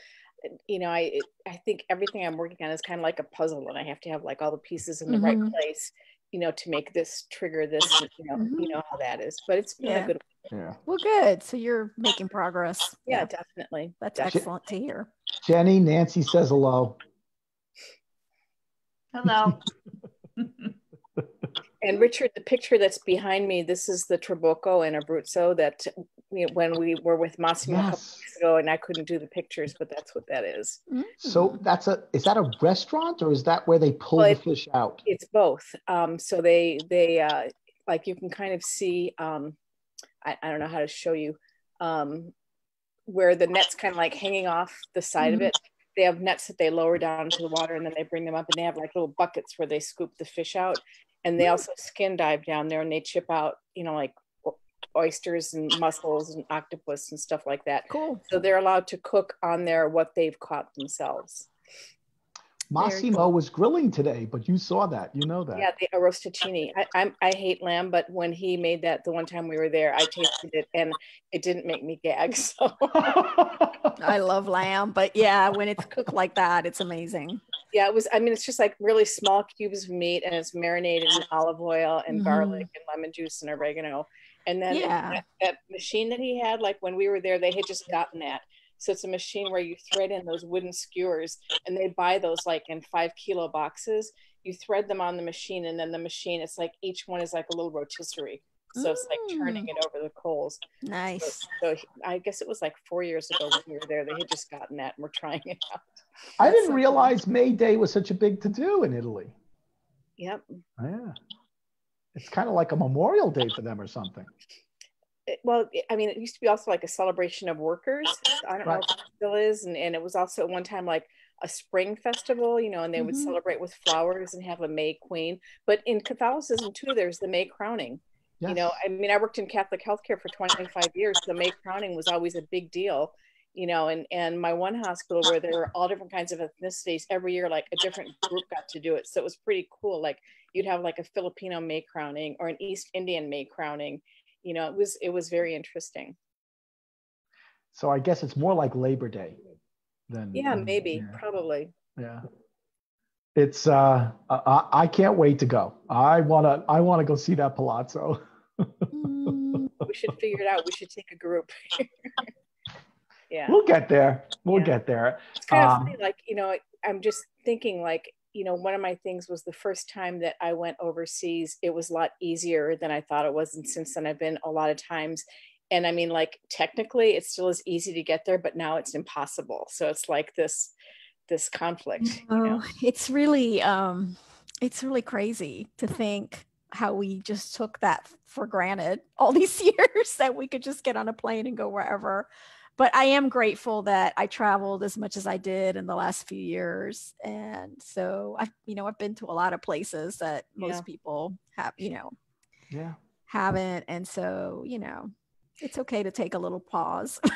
you know, I I think everything I'm working on is kind of like a puzzle, and I have to have like all the pieces in the right
Mhm.
place, you know, to make this trigger this. You know,
Mhm.
you know how that is. But it's been
Yeah.
a good.
yeah.
Well, good. So you're making progress.
Yeah, definitely.
That's
definitely.
excellent to hear.
Jenny, Nancy says hello.
Hello.
And Richard, the picture that's behind me, this is the Trabucco and Abruzzo that you know, when we were with Massimo a couple
Yes.
weeks ago, and I couldn't do the pictures, but that's what that is.
So that's a is that a restaurant or is that where they pull
Well,
the
it-
fish out?
it's both um so they they uh like you can kind of see um i, I don't know how to show you um where the net's kind of like hanging off the side of it they have nets that they lower down into the water and then they bring them up and they have like little buckets where they scoop the fish out and they also skin dive down there and they chip out you know like o- oysters and mussels and octopus and stuff like that
Cool.
so they're allowed to cook on there what they've caught themselves
Massimo was grilling today, but you saw that. You know that.
Yeah, the arrosticini. I, I'm I hate lamb, but when he made that the one time we were there, I tasted it and it didn't make me gag. So
I love lamb, but yeah, when it's cooked like that, it's amazing.
yeah, it was. I mean, it's just like really small cubes of meat, and it's marinated in olive oil and
Mhm.
garlic and lemon juice and oregano. And then
Yeah.
that, that machine that he had, like when we were there, they had just gotten that. So it's a machine where you thread in those wooden skewers, and they buy those like in five kilo boxes. You thread them on the machine, and then the machine, it's like each one is like a little rotisserie. So it's like turning mm. it over the coals.
Nice.
So he- I guess it was like four years ago when we were there. They had just gotten that and we're trying it out.
I
That's
didn't
so cool.
realize May Day was such a big to do in Italy.
Yep.
Yeah. It's kind of like a Memorial Day for them or something.
Well, I mean, it used to be also like a celebration of workers. I don't know if it still is. And, and it was also at one time like a spring festival, you know, and they would
Mhm.
celebrate with flowers and have a May queen. But in Catholicism too, there's the May crowning.
Yes.
You know, I mean, I worked in Catholic healthcare for 25 years. So May crowning was always a big deal, you know, and, and my one hospital where there were all different kinds of ethnicities every year, like a different group got to do it. So it was pretty cool. Like you'd have like a Filipino May crowning or an East Indian May crowning. You know, it was, it was very interesting.
so I guess it's more like Labor Day than.
Yeah,
than-
maybe,
yeah.
probably.
Yeah. It's uh I, I can't wait to go. I wanna I wanna go see that palazzo.
Mm,
We should figure it out. We should take a group. yeah.
We'll get there. We'll
Yeah.
get there.
it's kind of
Um,
funny like you know i'm just thinking like you know one of my things was the first time that i went overseas it was a lot easier than i thought it was and since then i've been a lot of times and i mean like technically it still is easy to get there but now it's impossible so it's like this this conflict you know?
oh, it's really um it's really crazy to think how we just took that for granted all these years that we could just get on a plane and go wherever but i am grateful that i traveled as much as i did in the last few years and so i've you know i've been to a lot of places that most
Yeah.
people have you know
Yeah.
haven't and so you know it's okay to take a little pause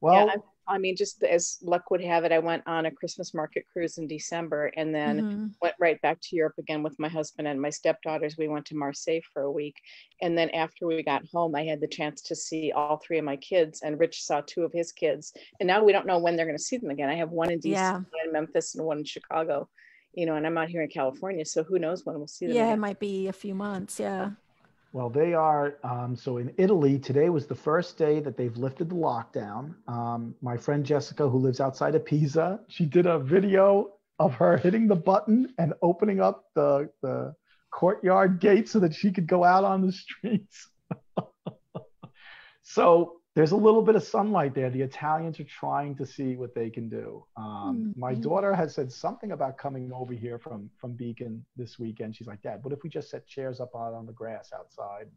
Well,
yeah, I, mean, just as luck would have it, I went on a Christmas market cruise in December and then
Mhm.
went right back to Europe again with my husband and my stepdaughters. We went to Marseille for a week. And then after we got home, I had the chance to see all three of my kids, and Rich saw two of his kids. And now we don't know when they're going to see them again. I have one in DC,
Yeah.
one in Memphis, and one in Chicago, you know, and I'm out here in California. So who knows when we'll see them
yeah it might be a few months yeah
Well, they are. Um, so in Italy, today was the first day that they've lifted the lockdown. Um, my friend Jessica, who lives outside of Pisa, she did a video of her hitting the button and opening up the, the courtyard gate so that she could go out on the streets. so there's a little bit of sunlight there. The Italians are trying to see what they can do. Um, My
Mhm.
daughter has said something about coming over here from from Beacon this weekend. She's like, Dad, what if we just set chairs up out on the grass outside,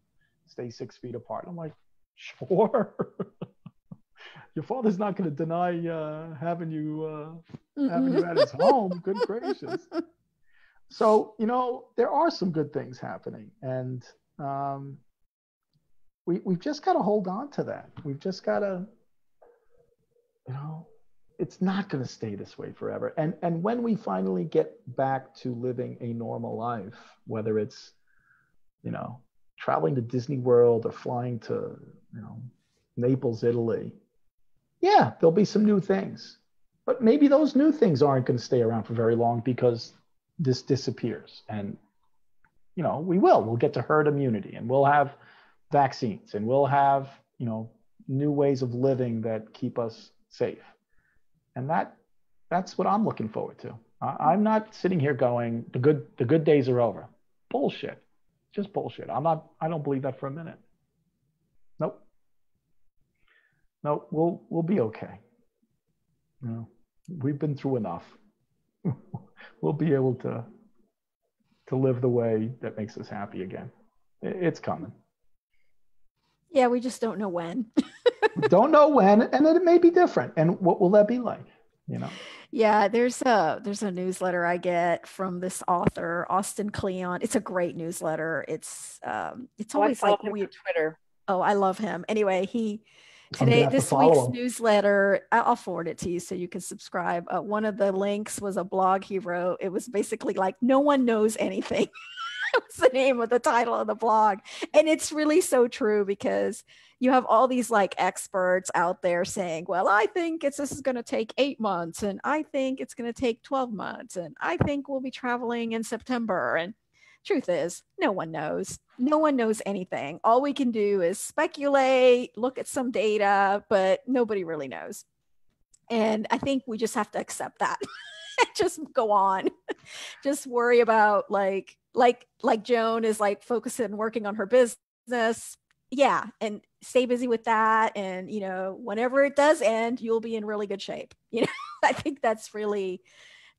stay six feet apart? I'm like, sure. Your father's not going to deny uh, having you uh, having you at his home. Good gracious. So, you know, there are some good things happening. And um, we, we've just got to hold on to that. We've just got to, you know, it's not going to stay this way forever. And, and when we finally get back to living a normal life, whether it's, you know, traveling to Disney World or flying to, you know, Naples, Italy, yeah, there'll be some new things. But maybe those new things aren't going to stay around for very long because this disappears. And, you know, we will. We'll get to herd immunity and we'll have vaccines and we'll have, you know, new ways of living that keep us safe. And that that's what I'm looking forward to. I, I'm not sitting here going, the good the good days are over. Bullshit. Just bullshit. I'm not I don't believe that for a minute. Nope. Nope, we'll we'll be okay. You know, we've been through enough. we'll be able to to live the way that makes us happy again. It's coming.
Yeah, we just don't know when.
Don't know when, and then it may be different. And what will that be like? You know.
Yeah, there's a there's a newsletter I get from this author, Austin Kleon. It's a great newsletter. It's um it's
Oh,
always
follow
like
him on
weird.
Twitter.
Oh, I love him. Anyway, he today
have to
this week's
him.
newsletter. I- I'll forward it to you so you can subscribe. Uh, one of the links was a blog he wrote. It was basically like no one knows anything. was the name of the title of the blog, and it's really so true because you have all these like experts out there saying, "Well, I think it's this is going to take eight months, and I think it's going to take twelve months, and I think we'll be traveling in September." And truth is, no one knows. No one knows anything. All we can do is speculate, look at some data, but nobody really knows. And I think we just have to accept that. just go on. just worry about like like like Joan is like focusing and working on her business. Yeah, and stay busy with that and you know, whenever it does end, you'll be in really good shape. You know, I think that's really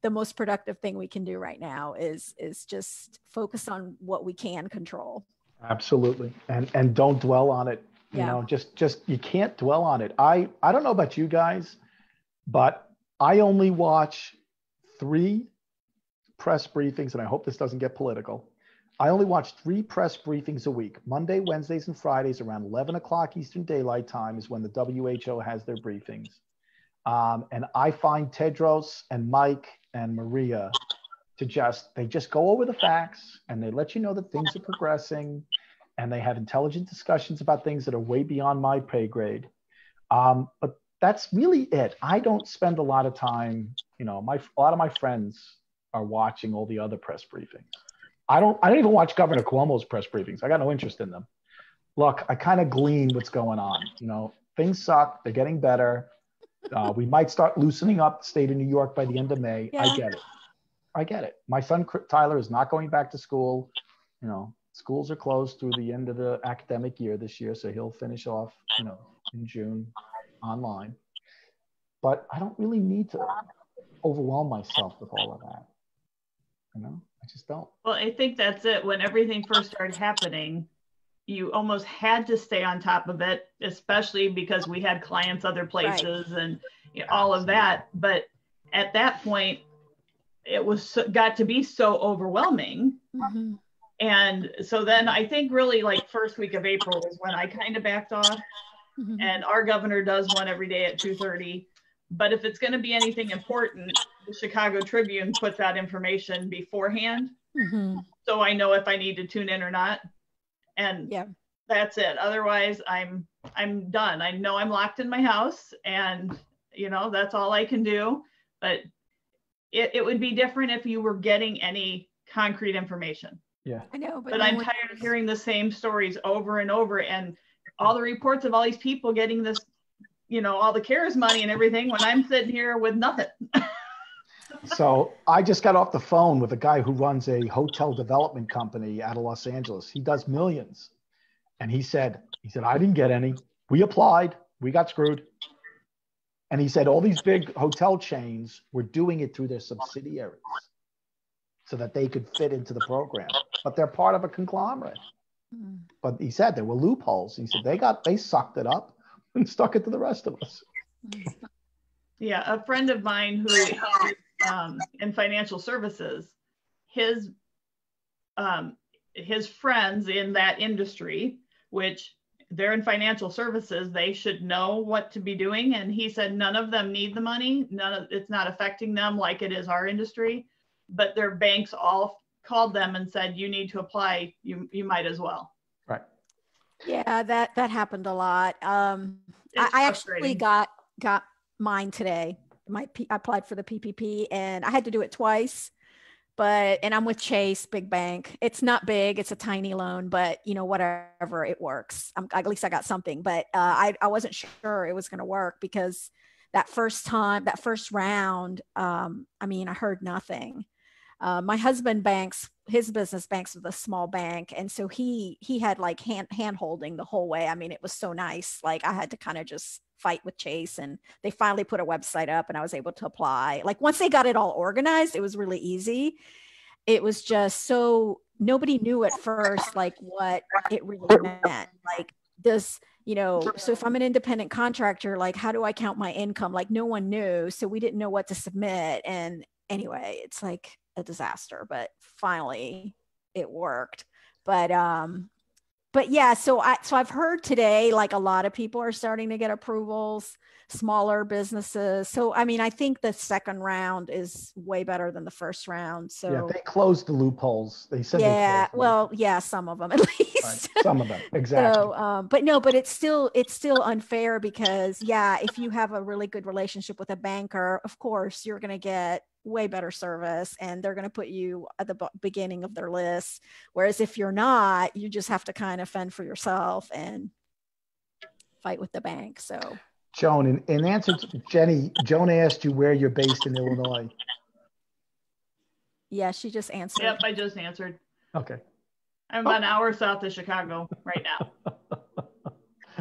the most productive thing we can do right now is is just focus on what we can control.
Absolutely. And and don't dwell on it. You
Yeah.
know, just just you can't dwell on it. I I don't know about you guys, but I only watch three press briefings, and I hope this doesn't get political. I only watch three press briefings a week. Monday, Wednesdays, and Fridays around 11 o'clock Eastern Daylight Time is when the WHO has their briefings. Um, and I find Tedros and Mike and Maria to just they just go over the facts and they let you know that things are progressing and they have intelligent discussions about things that are way beyond my pay grade um, but that's really it. I don't spend a lot of time you know my a lot of my friends are watching all the other press briefings. I don't i don't even watch governor cuomo's press briefings. I got no interest in them. Look i kind of glean what's going on you know? Things suck they're getting better. Uh, we might start loosening up the state of new york by the end of may. I get it. I get it. My son Tyler is not going back to school. You know, schools are closed through the end of the academic year this year, so he'll finish off, you know, in June online. But I don't really need to overwhelm myself with all of that. You know, I just don't.
Well, I think that's it. When everything first started happening, you almost had to stay on top of it, especially because we had clients other places and you know, all of that. But at that point, it was got to be so overwhelming.
Mhm.
And so then I think really like first week of April is when I kind of backed off.
Mhm.
And our governor does one every day at 2:30. But if it's going to be anything important, the Chicago Tribune puts out information beforehand
Mhm.
so I know if I need to tune in or not. And
Yeah.
that's it. Otherwise, I'm I'm done. I know I'm locked in my house, and you know that's all I can do. But it, it would be different if you were getting any concrete information.
Yeah.
I know, but,
But
no
I'm
one
tired of hearing the same stories over and over, and all the reports of all these people getting this, you know, all the CARES money and everything, when I'm sitting here with nothing.
So I just got off the phone with a guy who runs a hotel development company out of Los Angeles. He does millions. And he said, he said, I didn't get any. We applied. we got screwed. And he said all these big hotel chains were doing it through their subsidiaries so that they could fit into the program, but they're part of a conglomerate. But he said there were loopholes. He said they got they sucked it up and stuck it to the rest of us.
Yeah, a friend of mine who um, in financial services, his um, his friends in that industry, which they're in financial services, they should know what to be doing. And he said none of them need the money. None of it's not affecting them like it is our industry, but their banks all called them and said you need to apply. You you might as well.
Right.
Yeah, that that happened a lot. Um, I, I actually got got mine today. My I applied for the PPP and I had to do it twice but and I'm with Chase Big Bank. It's not big, it's a tiny loan, but you know whatever it works. I'm, at least I got something, but uh, I I wasn't sure it was going to work because that first time, that first round, um, I mean, I heard nothing. Uh, my husband banks his business banks with a small bank. And so he he had like hand hand holding the whole way. I mean it was so nice. Like i had to kind of just fight with chase and they finally put a website up and i was able to apply. Like once they got it all organized it was really easy. It was just so nobody knew at first like what it really meant. Like does you know so if i'm an independent contractor like how do i count my income? Like no one knew. So we didn't know what to submit. And anyway it's like a disaster, but finally it worked. But um but yeah, so I so I've heard today like a lot of people are starting to get approvals, smaller businesses. So I mean, I think the second round is way better than the first round. So
yeah, they closed the loopholes. They said
yeah, they well, yeah, some of them at least. Right.
Some of them, exactly.
So, um, but no, but it's still it's still unfair because yeah, if you have a really good relationship with a banker, of course you're going to get way better service and they're going to put you at the beginning of their list. Whereas if you're not you just have to kind of fend for yourself and fight with the bank so.
Joan in, in answer to jenny joan asked you where you're based in illinois.
Yeah she just answered.
Yep i just answered.
Okay.
I'm about oh. an hour south of chicago right now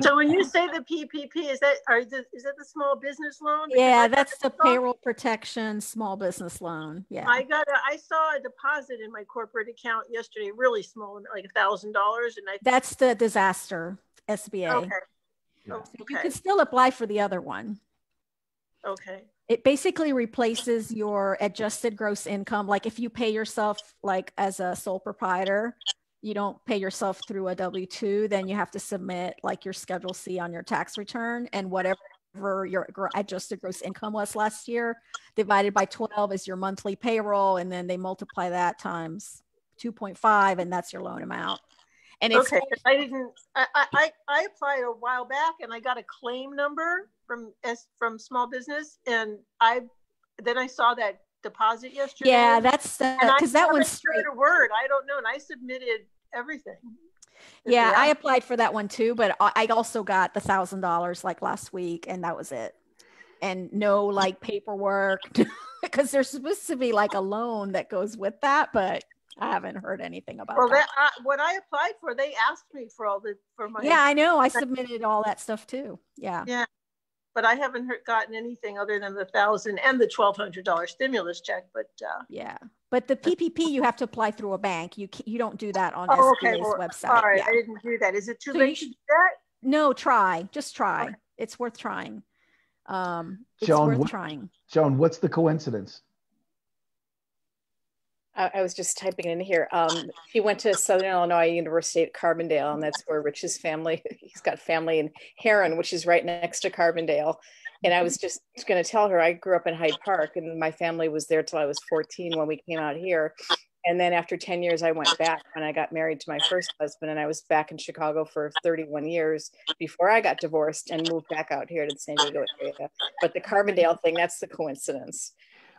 So when you say the PPP, is that are the, is that the small business loan?
yeah, that's the payroll protection small business loan. Yeah.
I got a, I saw a deposit in my corporate account yesterday, really small, like a thousand dollars, and I.
That's the disaster SBA. Okay. Yeah. Oh, okay. You can still apply for the other one.
Okay.
It basically replaces your adjusted gross income. Like if you pay yourself like as a sole proprietor, you don't pay yourself through a W 2, then you have to submit like your Schedule C on your tax return and whatever your adjusted gross income was last year divided by 12 is your monthly payroll. And then they multiply that times 2.5, and that's your loan amount. And
it's okay. I didn't. I, I I applied a while back, and I got a claim number from S from small business, and I then I saw that deposit yesterday.
Yeah, that's because uh, that one's straight.
A word, I don't know, and I submitted everything.
Yeah, I applied for that one too, but I also got the thousand dollars like last week, and that was it. And no like paperwork because there's supposed to be like a loan that goes with that, but I haven't heard anything about
well,
that.
Well, uh, when I applied for, they asked me for all the for my.
Yeah, I know. I submitted all that stuff too. Yeah.
Yeah but I haven't heard, gotten anything other than the thousand and the twelve hundred dollar stimulus check. But uh,
yeah, but the PPP you have to apply through a bank. You you don't do that on oh, SBA's well, website.
All right,
yeah.
I didn't do that. Is it too so late to do that?
No, try. Just try. Okay. It's worth trying. Um, it's Joan, worth what, trying.
Joan, what's the coincidence?
I, was just typing in here. Um, he went to Southern Illinois University at Carbondale, and that's where Rich's family. He's got family in Herrin, which is right next to Carbondale. And I was just going to tell her I grew up in Hyde Park, and my family was there till I was 14 when we came out here. And then after 10 years, I went back when I got married to my first husband, and I was back in Chicago for 31 years before I got divorced and moved back out here to the San Diego area. But the Carbondale thing, that's the coincidence.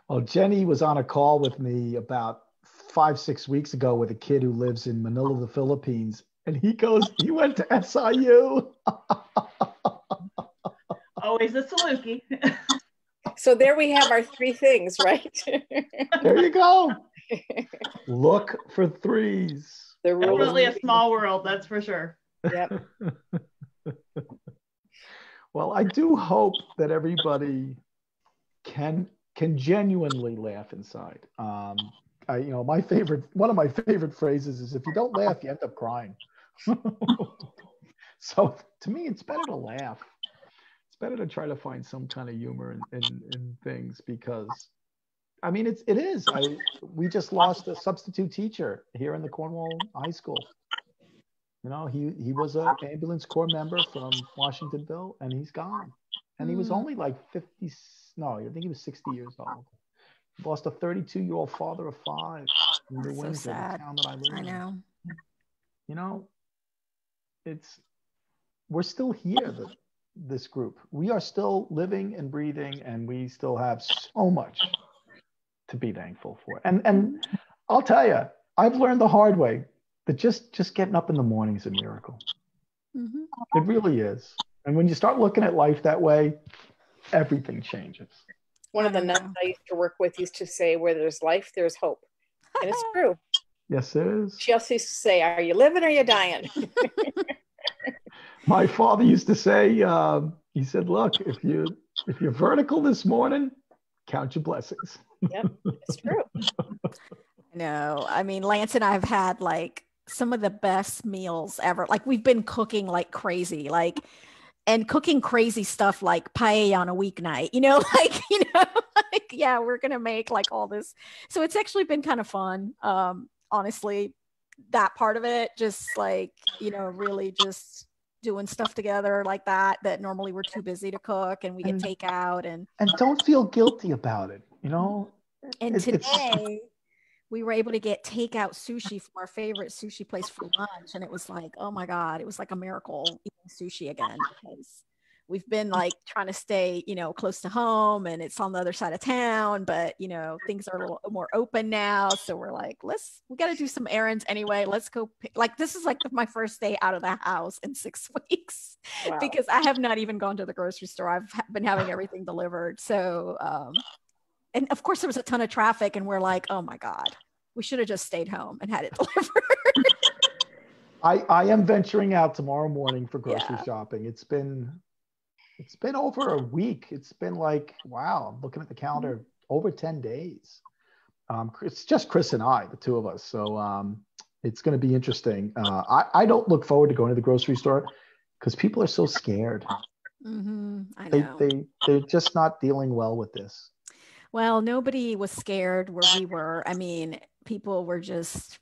Well, Jenny was on a call with me about five, six weeks ago with a kid who lives in Manila, the Philippines. And he goes, he went to SIU.
Always a Saluki.
so there we have our three things, right?
there you go. Look for threes.
The Definitely a small world, that's for sure.
Yep.
well, I do hope that everybody can can genuinely laugh inside. Um, I, you know, my favorite one of my favorite phrases is if you don't laugh, you end up crying. so to me, it's better to laugh. It's better to try to find some kind of humor in, in, in things because I mean, it's it is. I we just lost a substitute teacher here in the Cornwall High School. You know, he he was an ambulance corps member from Washingtonville, and he's gone. And he was hmm. only like fifty. No, I think he was sixty years old. Lost a thirty-two-year-old father of five in Windsor, so the town that I live
I know.
In. You know, it's we're still here. The, this group, we are still living and breathing, and we still have so much to be thankful for. And and I'll tell you, I've learned the hard way that just just getting up in the morning is a miracle. Mm-hmm. It really is. And when you start looking at life that way, everything changes.
One of the nuns I used to work with used to say, "Where there's life, there's hope," and it's true.
Yes, it is.
She also used to say, "Are you living or are you dying?"
My father used to say, uh, he said, "Look, if you if you're vertical this morning, count your blessings."
Yep, it's true.
no, I mean, Lance and I have had like some of the best meals ever. Like we've been cooking like crazy, like and cooking crazy stuff like paella on a weeknight, you know, like, you know, like, yeah, we're going to make like all this. So it's actually been kind of fun. Um, honestly, that part of it, just like, you know, really just doing stuff together like that, that normally we're too busy to cook and we get takeout and,
and don't feel guilty about it you know
and it, today we were able to get takeout sushi from our favorite sushi place for lunch and it was like oh my god it was like a miracle eating sushi again because we've been like trying to stay you know close to home and it's on the other side of town but you know things are a little more open now so we're like let's we got to do some errands anyway let's go pick, like this is like my first day out of the house in six weeks wow. because i have not even gone to the grocery store i've been having everything delivered so um and of course there was a ton of traffic and we're like oh my god we should have just stayed home and had it delivered
i i am venturing out tomorrow morning for grocery yeah. shopping it's been it's been over a week it's been like wow i'm looking at the calendar mm-hmm. over 10 days um, it's just chris and i the two of us so um, it's going to be interesting uh, I, I don't look forward to going to the grocery store because people are so scared
mm-hmm. I
know. They, they they're just not dealing well with this
well, nobody was scared where we were. I mean, people were just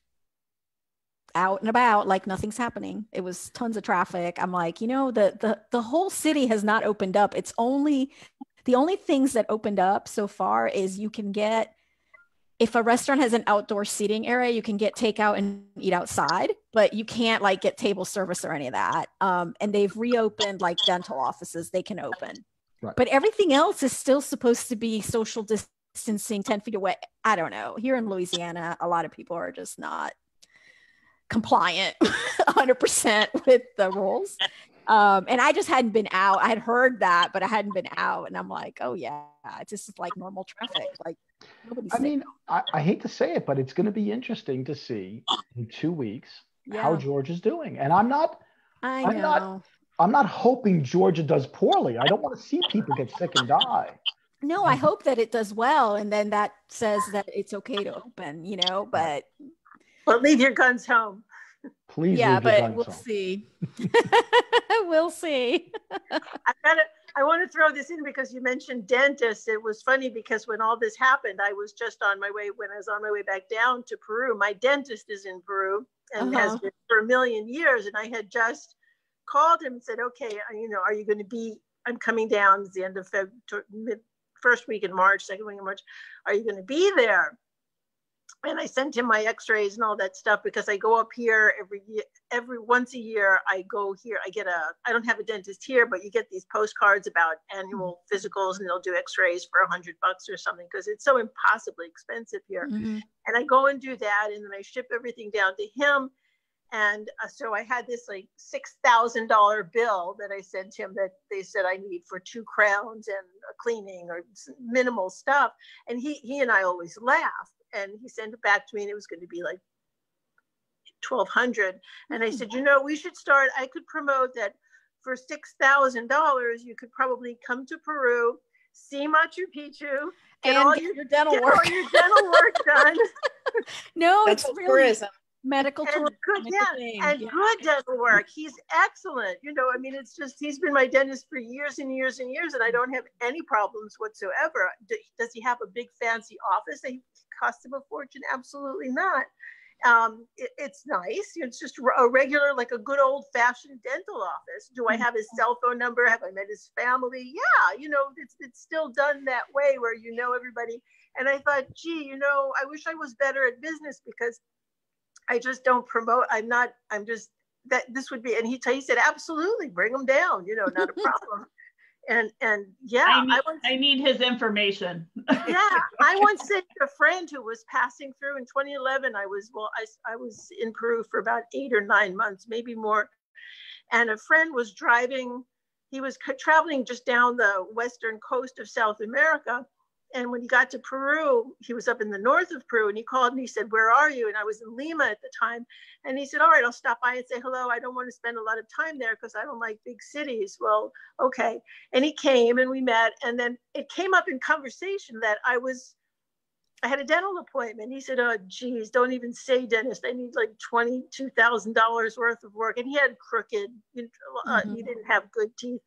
out and about like nothing's happening. It was tons of traffic. I'm like, you know, the the the whole city has not opened up. It's only the only things that opened up so far is you can get if a restaurant has an outdoor seating area, you can get takeout and eat outside, but you can't like get table service or any of that. Um, and they've reopened like dental offices, they can open. Right. But everything else is still supposed to be social distancing 10 feet away. I don't know. Here in Louisiana, a lot of people are just not compliant 100% with the rules. Um, and I just hadn't been out. I had heard that, but I hadn't been out. And I'm like, oh, yeah, it's just like normal traffic. Like,
I mean, I, I, hate to say it, but it's going to be interesting to see in two weeks yeah. how George is doing. And I'm not,
I am not
I'm not hoping Georgia does poorly. I don't want to see people get sick and die.
No, I hope that it does well, and then that says that it's okay to open. You know, but
but leave your guns home.
Please.
Yeah, but we'll home. see. we'll see.
I gotta. I want to throw this in because you mentioned dentists. It was funny because when all this happened, I was just on my way. When I was on my way back down to Peru, my dentist is in Peru and uh-huh. has been for a million years, and I had just called him and said, okay, uh, you know, are you going to be, I'm coming down at the end of February, first week in March, second week in March. Are you going to be there? And I sent him my x-rays and all that stuff because I go up here every year, every once a year. I go here. I get a, I don't have a dentist here, but you get these postcards about annual physicals and they'll do x-rays for a hundred bucks or something because it's so impossibly expensive here. Mm-hmm. And I go and do that and then I ship everything down to him and uh, so I had this like six thousand dollar bill that I sent him that they said I need for two crowns and a cleaning or minimal stuff. And he he and I always laugh. And he sent it back to me, and it was going to be like twelve hundred. And I said, you know, we should start. I could promote that for six thousand dollars, you could probably come to Peru, see Machu Picchu,
get and all your, your dental
get
work,
all your dental work done.
no, That's it's really tourism medical
and
tourism.
Good, yeah, and yeah. good dental work. He's excellent. You know, I mean, it's just he's been my dentist for years and years and years, and I don't have any problems whatsoever. Does he have a big fancy office that costs him a fortune? Absolutely not. Um, it, it's nice. It's just a regular, like a good old fashioned dental office. Do I have his cell phone number? Have I met his family? Yeah, you know, it's it's still done that way where you know everybody. And I thought, gee, you know, I wish I was better at business because I just don't promote. I'm not, I'm just that this would be, and he, he said, absolutely bring them down, you know, not a problem. and, and yeah,
I need, I, once, I need his information.
yeah. I once said to a friend who was passing through in 2011, I was, well, I, I was in Peru for about eight or nine months, maybe more. And a friend was driving, he was traveling just down the western coast of South America and when he got to Peru, he was up in the north of Peru and he called and he said, Where are you? And I was in Lima at the time. And he said, All right, I'll stop by and say hello. I don't want to spend a lot of time there because I don't like big cities. Well, okay. And he came and we met. And then it came up in conversation that I was, I had a dental appointment. He said, Oh, geez, don't even say dentist. I need like $22,000 worth of work. And he had crooked, uh, mm-hmm. he didn't have good teeth.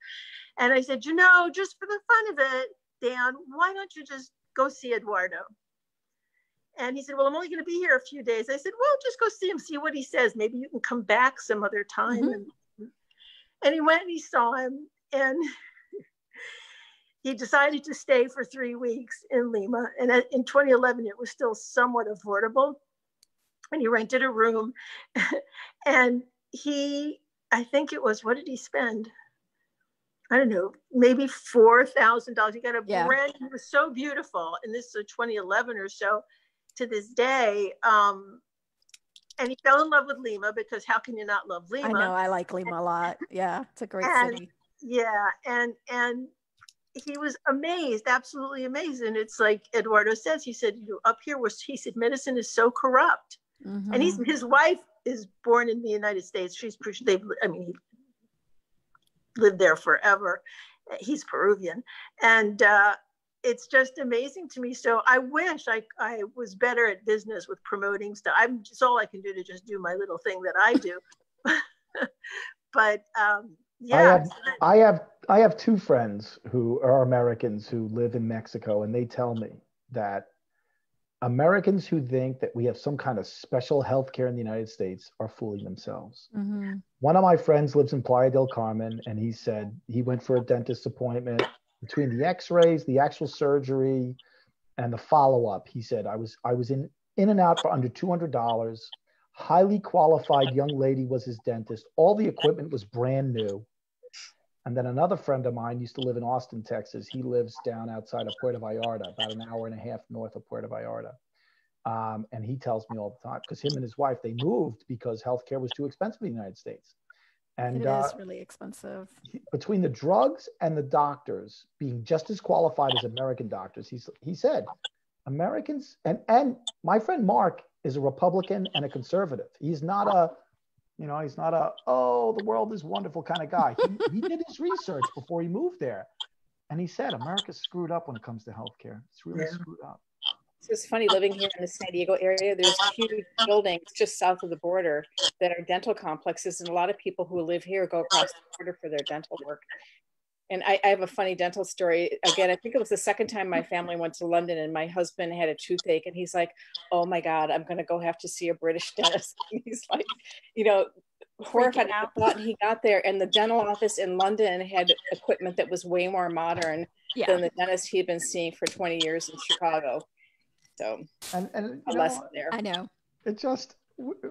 And I said, You know, just for the fun of it, Dan, why don't you just go see Eduardo? And he said, Well, I'm only going to be here a few days. I said, Well, just go see him, see what he says. Maybe you can come back some other time. Mm-hmm. And, and he went and he saw him. And he decided to stay for three weeks in Lima. And in 2011, it was still somewhat affordable. And he rented a room. and he, I think it was, what did he spend? I don't know, maybe four thousand dollars. You got a yeah. brand. It was so beautiful, and this is 2011 or so. To this day, um, and he fell in love with Lima because how can you not love Lima? I
know I like Lima a lot. Yeah, it's a great and, city.
Yeah, and and he was amazed, absolutely amazed. And it's like Eduardo says, he said, you up here was he said medicine is so corrupt. Mm-hmm. And he's his wife is born in the United States. She's they've I mean lived there forever. He's Peruvian. And uh, it's just amazing to me. So I wish I, I was better at business with promoting stuff. I'm just all I can do to just do my little thing that I do. but um, yeah.
I have, I have I have two friends who are Americans who live in Mexico, and they tell me that Americans who think that we have some kind of special health care in the United States are fooling themselves. Mm-hmm. One of my friends lives in Playa del Carmen, and he said he went for a dentist appointment. Between the X-rays, the actual surgery, and the follow-up, he said I was I was in in and out for under two hundred dollars. Highly qualified young lady was his dentist. All the equipment was brand new. And then another friend of mine used to live in Austin, Texas. He lives down outside of Puerto Vallarta, about an hour and a half north of Puerto Vallarta. Um, and he tells me all the time because him and his wife they moved because healthcare was too expensive in the United States.
And it is uh, really expensive.
between the drugs and the doctors being just as qualified as American doctors, he's, he said, Americans and and my friend Mark is a Republican and a conservative. He's not a you know, he's not a, oh, the world is wonderful kind of guy. He, he did his research before he moved there. And he said, America's screwed up when it comes to healthcare. It's really yeah. screwed up.
It's funny living here in the San Diego area. There's huge buildings just south of the border that are dental complexes, and a lot of people who live here go across the border for their dental work. And I, I, have a funny dental story. Again, I think it was the second time my family went to London, and my husband had a toothache, and he's like, "Oh my God, I'm going to go have to see a British dentist." And he's like, you know, horrified out. And he got there, and the dental office in London had equipment that was way more modern yeah. than the dentist he'd been seeing for 20 years in Chicago. So,
and, and
a lesson there.
I know.
It just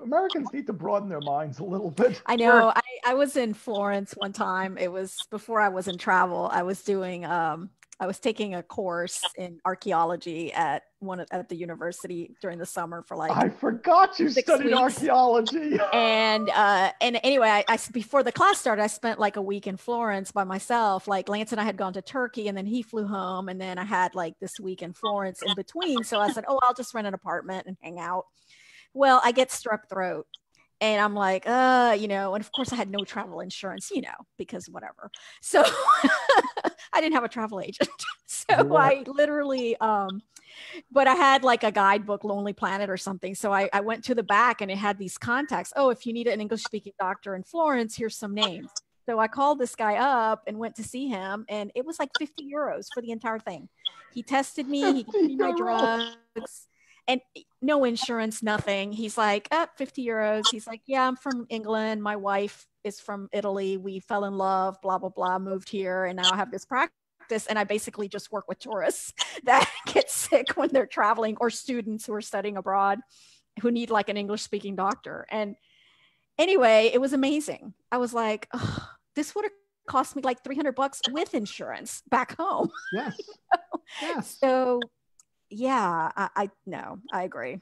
Americans need to broaden their minds a little bit.
I know. I, I was in Florence one time. It was before I was in travel. I was doing um I was taking a course in archaeology at one at the university during the summer for like
I forgot you studied archaeology.
and uh and anyway, I, I before the class started, I spent like a week in Florence by myself. Like Lance and I had gone to Turkey and then he flew home and then I had like this week in Florence in between. So I said, "Oh, I'll just rent an apartment and hang out." Well, I get strep throat and I'm like, uh, you know, and of course I had no travel insurance, you know, because whatever. So I didn't have a travel agent. so yeah. I literally, um, but I had like a guidebook, Lonely Planet or something. So I, I went to the back and it had these contacts. Oh, if you need an English speaking doctor in Florence, here's some names. So I called this guy up and went to see him, and it was like 50 euros for the entire thing. He tested me, he gave me my drugs, and no insurance, nothing. He's like, oh, 50 euros. He's like, yeah, I'm from England. My wife is from Italy. We fell in love, blah, blah, blah, moved here, and now I have this practice. And I basically just work with tourists that get sick when they're traveling or students who are studying abroad who need like an English speaking doctor. And anyway, it was amazing. I was like, oh, this would have cost me like 300 bucks with insurance back home.
Yes.
yes. So yeah, I, I no, I agree.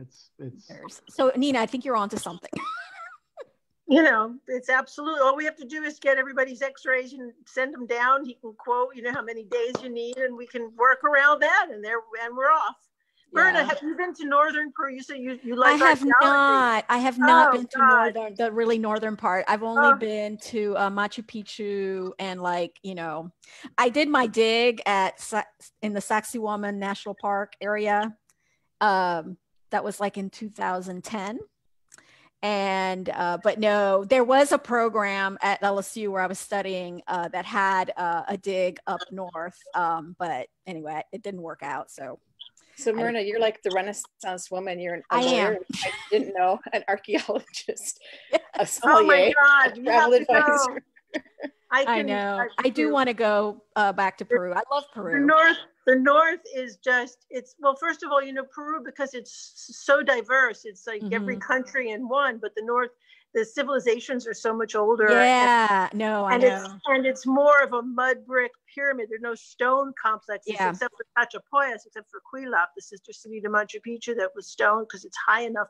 It's it's
so Nina, I think you're onto something.
you know, it's absolutely all we have to do is get everybody's x-rays and send them down. He can quote, you know, how many days you need, and we can work around that and there and we're off. Berta, yeah. have you been to northern Peru? You said you, you like
I have not. I have not oh, been to God. northern, the really northern part. I've only oh. been to uh, Machu Picchu and like you know, I did my dig at in the Sacsayhuaman National Park area. Um, that was like in 2010 and uh, but no there was a program at lsu where i was studying uh, that had uh, a dig up north um, but anyway it didn't work out so
so Myrna, you're like the Renaissance woman. You're an I am. I didn't know an archaeologist, a sommelier,
oh my God, a travel advisor.
I, can, I, know. I, I do want to go uh, back to Peru. I love Peru.
The north, the north is just it's well. First of all, you know Peru because it's so diverse. It's like mm-hmm. every country in one. But the north the civilizations are so much older.
Yeah, and, no, I
and
know.
It's, and it's more of a mud brick pyramid. There's no stone complexes yeah. except for Chachapoyas, except for Kuelap, the sister city to Machu Picchu that was stone because it's high enough.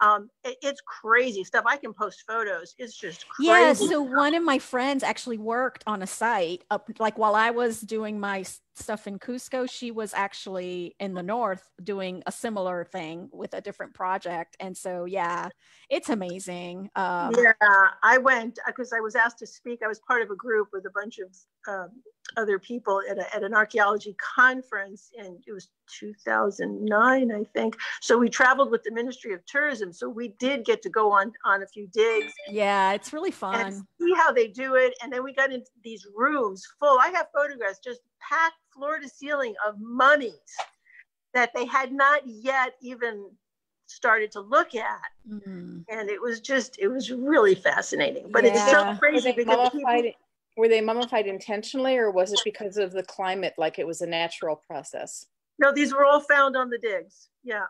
Um, it, it's crazy stuff. I can post photos. It's just crazy.
Yeah. So one of my friends actually worked on a site up like while I was doing my stuff in Cusco, she was actually in the north doing a similar thing with a different project. And so, yeah, it's amazing.
Um, yeah, I went because I was asked to speak. I was part of a group with a bunch of um, other people at, a, at an archaeology conference, and it was 2009, I think. So we traveled with the Ministry of Tourism. So we did get to go on on a few digs.
Yeah, it's really fun.
see how they do it, and then we got into these rooms full. I have photographs just packed floor to ceiling of mummies that they had not yet even started to look at. Mm-hmm. And it was just, it was really fascinating. But yeah. it's so crazy because people,
were they mummified intentionally or was it because of the climate like it was a natural process
no these were all found on the digs yeah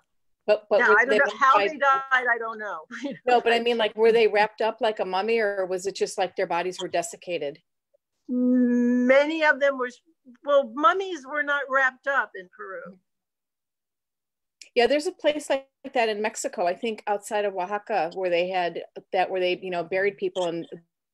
but but
yeah, I don't know how they died. I don't know.
no, but I mean, like, were they wrapped up like a mummy, or was it just like their bodies were desiccated?
Many of them were. Well, mummies were not wrapped up in Peru.
Yeah, there's a place like that in Mexico, I think, outside of Oaxaca, where they had that, where they, you know, buried people, and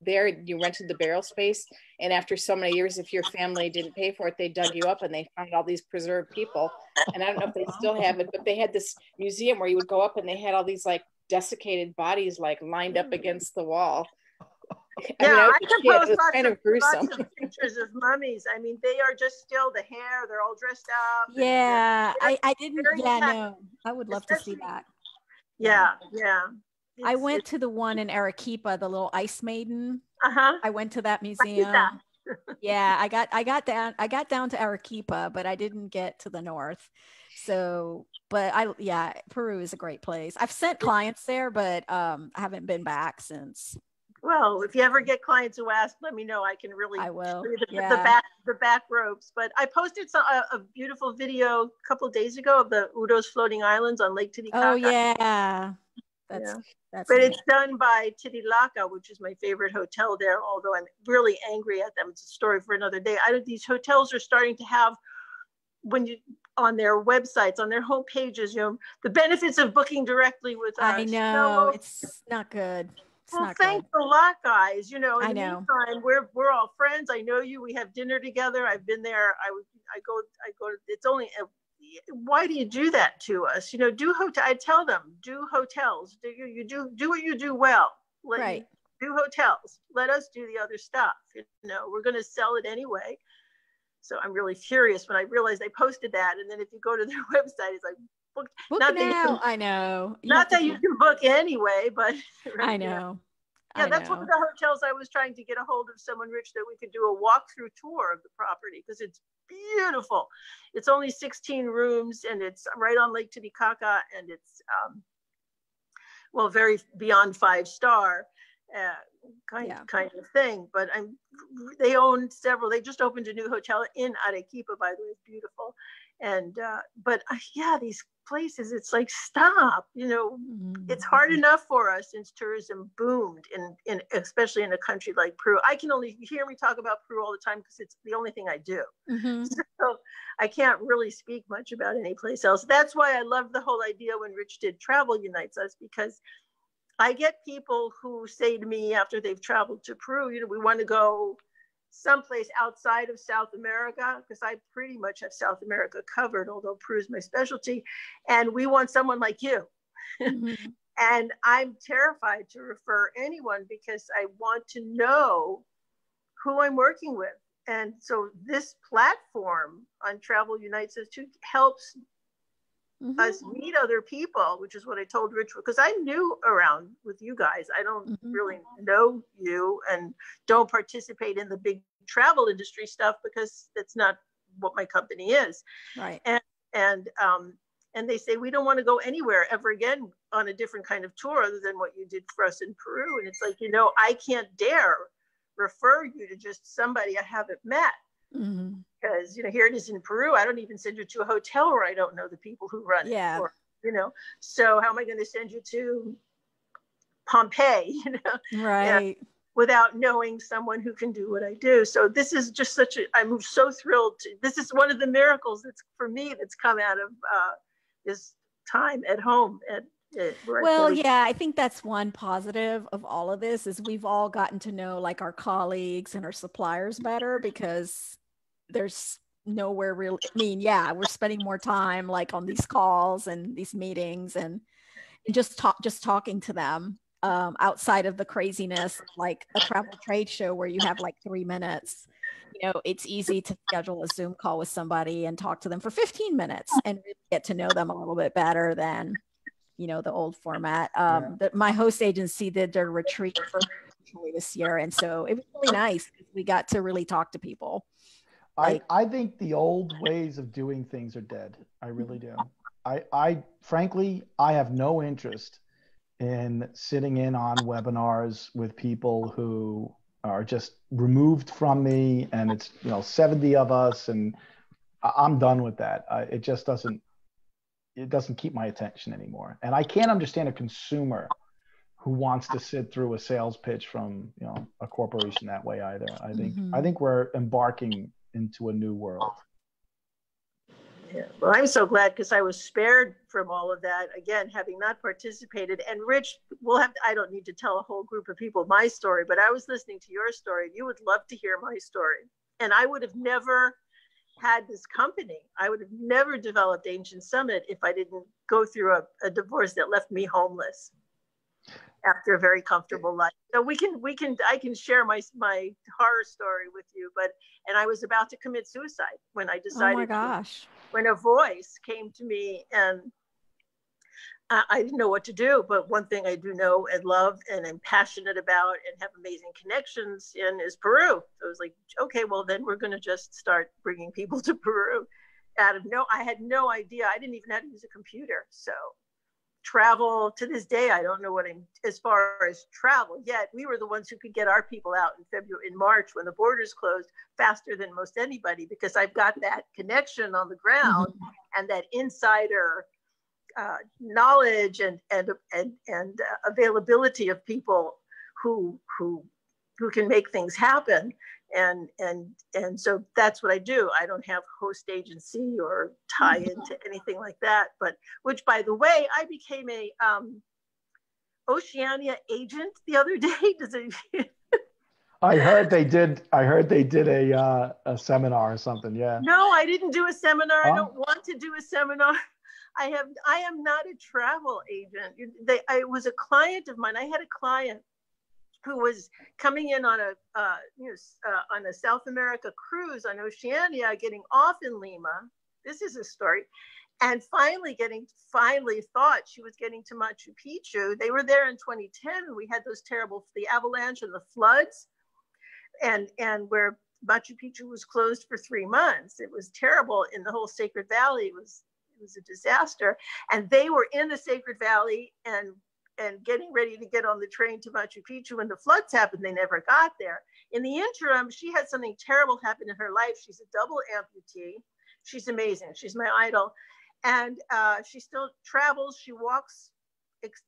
there you rented the barrel space and after so many years if your family didn't pay for it they dug you up and they found all these preserved people and i don't know if they still have it but they had this museum where you would go up and they had all these like desiccated bodies like lined up against the wall
yeah, I, mean, I, I can post lots, kind of, of lots of pictures of mummies. I mean, they are just still the hair; they're all dressed up.
Yeah, they're, they're, I, I didn't. Yeah, no, I would love to see that.
Yeah, yeah.
I went to the one in Arequipa, the little ice maiden.
Uh-huh.
I went to that museum. yeah, I got I got down I got down to Arequipa, but I didn't get to the north. So, but I yeah, Peru is a great place. I've sent clients there, but um I haven't been back since.
Well, if you ever get clients who ask, let me know. I can really
I will.
The,
yeah.
the back the back ropes. But I posted some, a, a, beautiful video a couple days ago of the Uros floating islands on Lake Titicaca.
Oh yeah. That's, yeah. that's
but it's done by Titilaka, which is my favorite hotel there. Although I'm really angry at them. It's a story for another day. I, these hotels are starting to have when you on their websites, on their home pages, you know, the benefits of booking directly with
us. I know it's not good. It's
well, thanks good. a lot, guys. You know, in
I
the
know.
meantime, we're we're all friends. I know you. We have dinner together. I've been there. I I go. I go. It's only why do you do that to us? You know, do hotel. I tell them, do hotels. Do you you do do what you do well.
Let right.
do hotels. Let us do the other stuff. You know, we're going to sell it anyway. So I'm really furious when I realized they posted that, and then if you go to their website, it's like
booked. Book not now. That can, I know.
You not that you can book anyway, but
right, I know.
Yeah, I that's know. one of the hotels I was trying to get a hold of someone rich that we could do a walkthrough tour of the property because it's beautiful. It's only 16 rooms and it's right on Lake Titicaca and it's um, well very beyond five star uh, kind yeah. kind of thing. But I'm they own several. They just opened a new hotel in Arequipa, by the way, it's beautiful. And uh, but uh, yeah, these places it's like stop you know mm-hmm. it's hard enough for us since tourism boomed in, in especially in a country like peru i can only hear me talk about peru all the time because it's the only thing i do mm-hmm. so i can't really speak much about any place else that's why i love the whole idea when rich did travel unites us because i get people who say to me after they've traveled to peru you know we want to go someplace outside of South America, because I pretty much have South America covered, although Peru is my specialty. And we want someone like you. Mm-hmm. and I'm terrified to refer anyone because I want to know who I'm working with. And so this platform on Travel Unites us to helps mm-hmm. us meet other people, which is what I told Rich because I knew around with you guys. I don't mm-hmm. really know you and don't participate in the big travel industry stuff because that's not what my company is.
Right.
And and um and they say we don't want to go anywhere ever again on a different kind of tour other than what you did for us in Peru. And it's like, you know, I can't dare refer you to just somebody I haven't met. Mm-hmm because you know here it is in Peru. I don't even send you to a hotel where I don't know the people who run
yeah.
it. Or, you know, so how am I going to send you to Pompeii? You know,
right.
without knowing someone who can do what I do. So this is just such a. I'm so thrilled. To, this is one of the miracles that's for me that's come out of uh, this time at home at
well yeah i think that's one positive of all of this is we've all gotten to know like our colleagues and our suppliers better because there's nowhere really i mean yeah we're spending more time like on these calls and these meetings and, and just talk just talking to them um, outside of the craziness like a travel trade show where you have like three minutes. You know it's easy to schedule a zoom call with somebody and talk to them for 15 minutes and really get to know them a little bit better than you know the old format. Um yeah. the, my host agency did their retreat for this year and so it was really nice we got to really talk to people
I, I think the old ways of doing things are dead. I really do. I, I frankly, I have no interest in sitting in on webinars with people who are just removed from me and it's, you know, 70 of us and I'm done with that. Uh, it just doesn't, it doesn't keep my attention anymore. And I can't understand a consumer who wants to sit through a sales pitch from, you know, a corporation that way either. I think, mm-hmm. I think we're embarking into a new world.
Yeah. Well, I'm so glad because I was spared from all of that. Again, having not participated. And Rich, we'll have. To, I don't need to tell a whole group of people my story, but I was listening to your story. And you would love to hear my story, and I would have never had this company. I would have never developed Ancient Summit if I didn't go through a, a divorce that left me homeless after a very comfortable life. So we can we can I can share my my horror story with you, but and I was about to commit suicide when I decided. Oh
my gosh!
To, when a voice came to me and. I, I didn't know what to do, but one thing I do know and love and am passionate about and have amazing connections in is Peru. So I was like, okay, well then we're going to just start bringing people to Peru. Out of no, I had no idea. I didn't even know how to use a computer. So travel to this day i don't know what i'm as far as travel yet we were the ones who could get our people out in february in march when the borders closed faster than most anybody because i've got that connection on the ground mm-hmm. and that insider uh, knowledge and and and, and uh, availability of people who who who can make things happen and and and so that's what i do i don't have host agency or tie mm-hmm. into anything like that but which by the way i became a um oceania agent the other day does it
I heard they did. I heard they did a uh, a seminar or something. Yeah.
No, I didn't do a seminar. I don't want to do a seminar. I have. I am not a travel agent. They, I was a client of mine. I had a client who was coming in on a uh, you know, uh, on a South America cruise on Oceania, getting off in Lima. This is a story, and finally getting finally thought she was getting to Machu Picchu. They were there in 2010, and we had those terrible the avalanche and the floods, and and where Machu Picchu was closed for three months. It was terrible in the whole Sacred Valley. It was it was a disaster, and they were in the Sacred Valley and and getting ready to get on the train to Machu Picchu when the floods happened. They never got there. In the interim, she had something terrible happen in her life. She's a double amputee. She's amazing. She's my idol and uh, she still travels. She walks.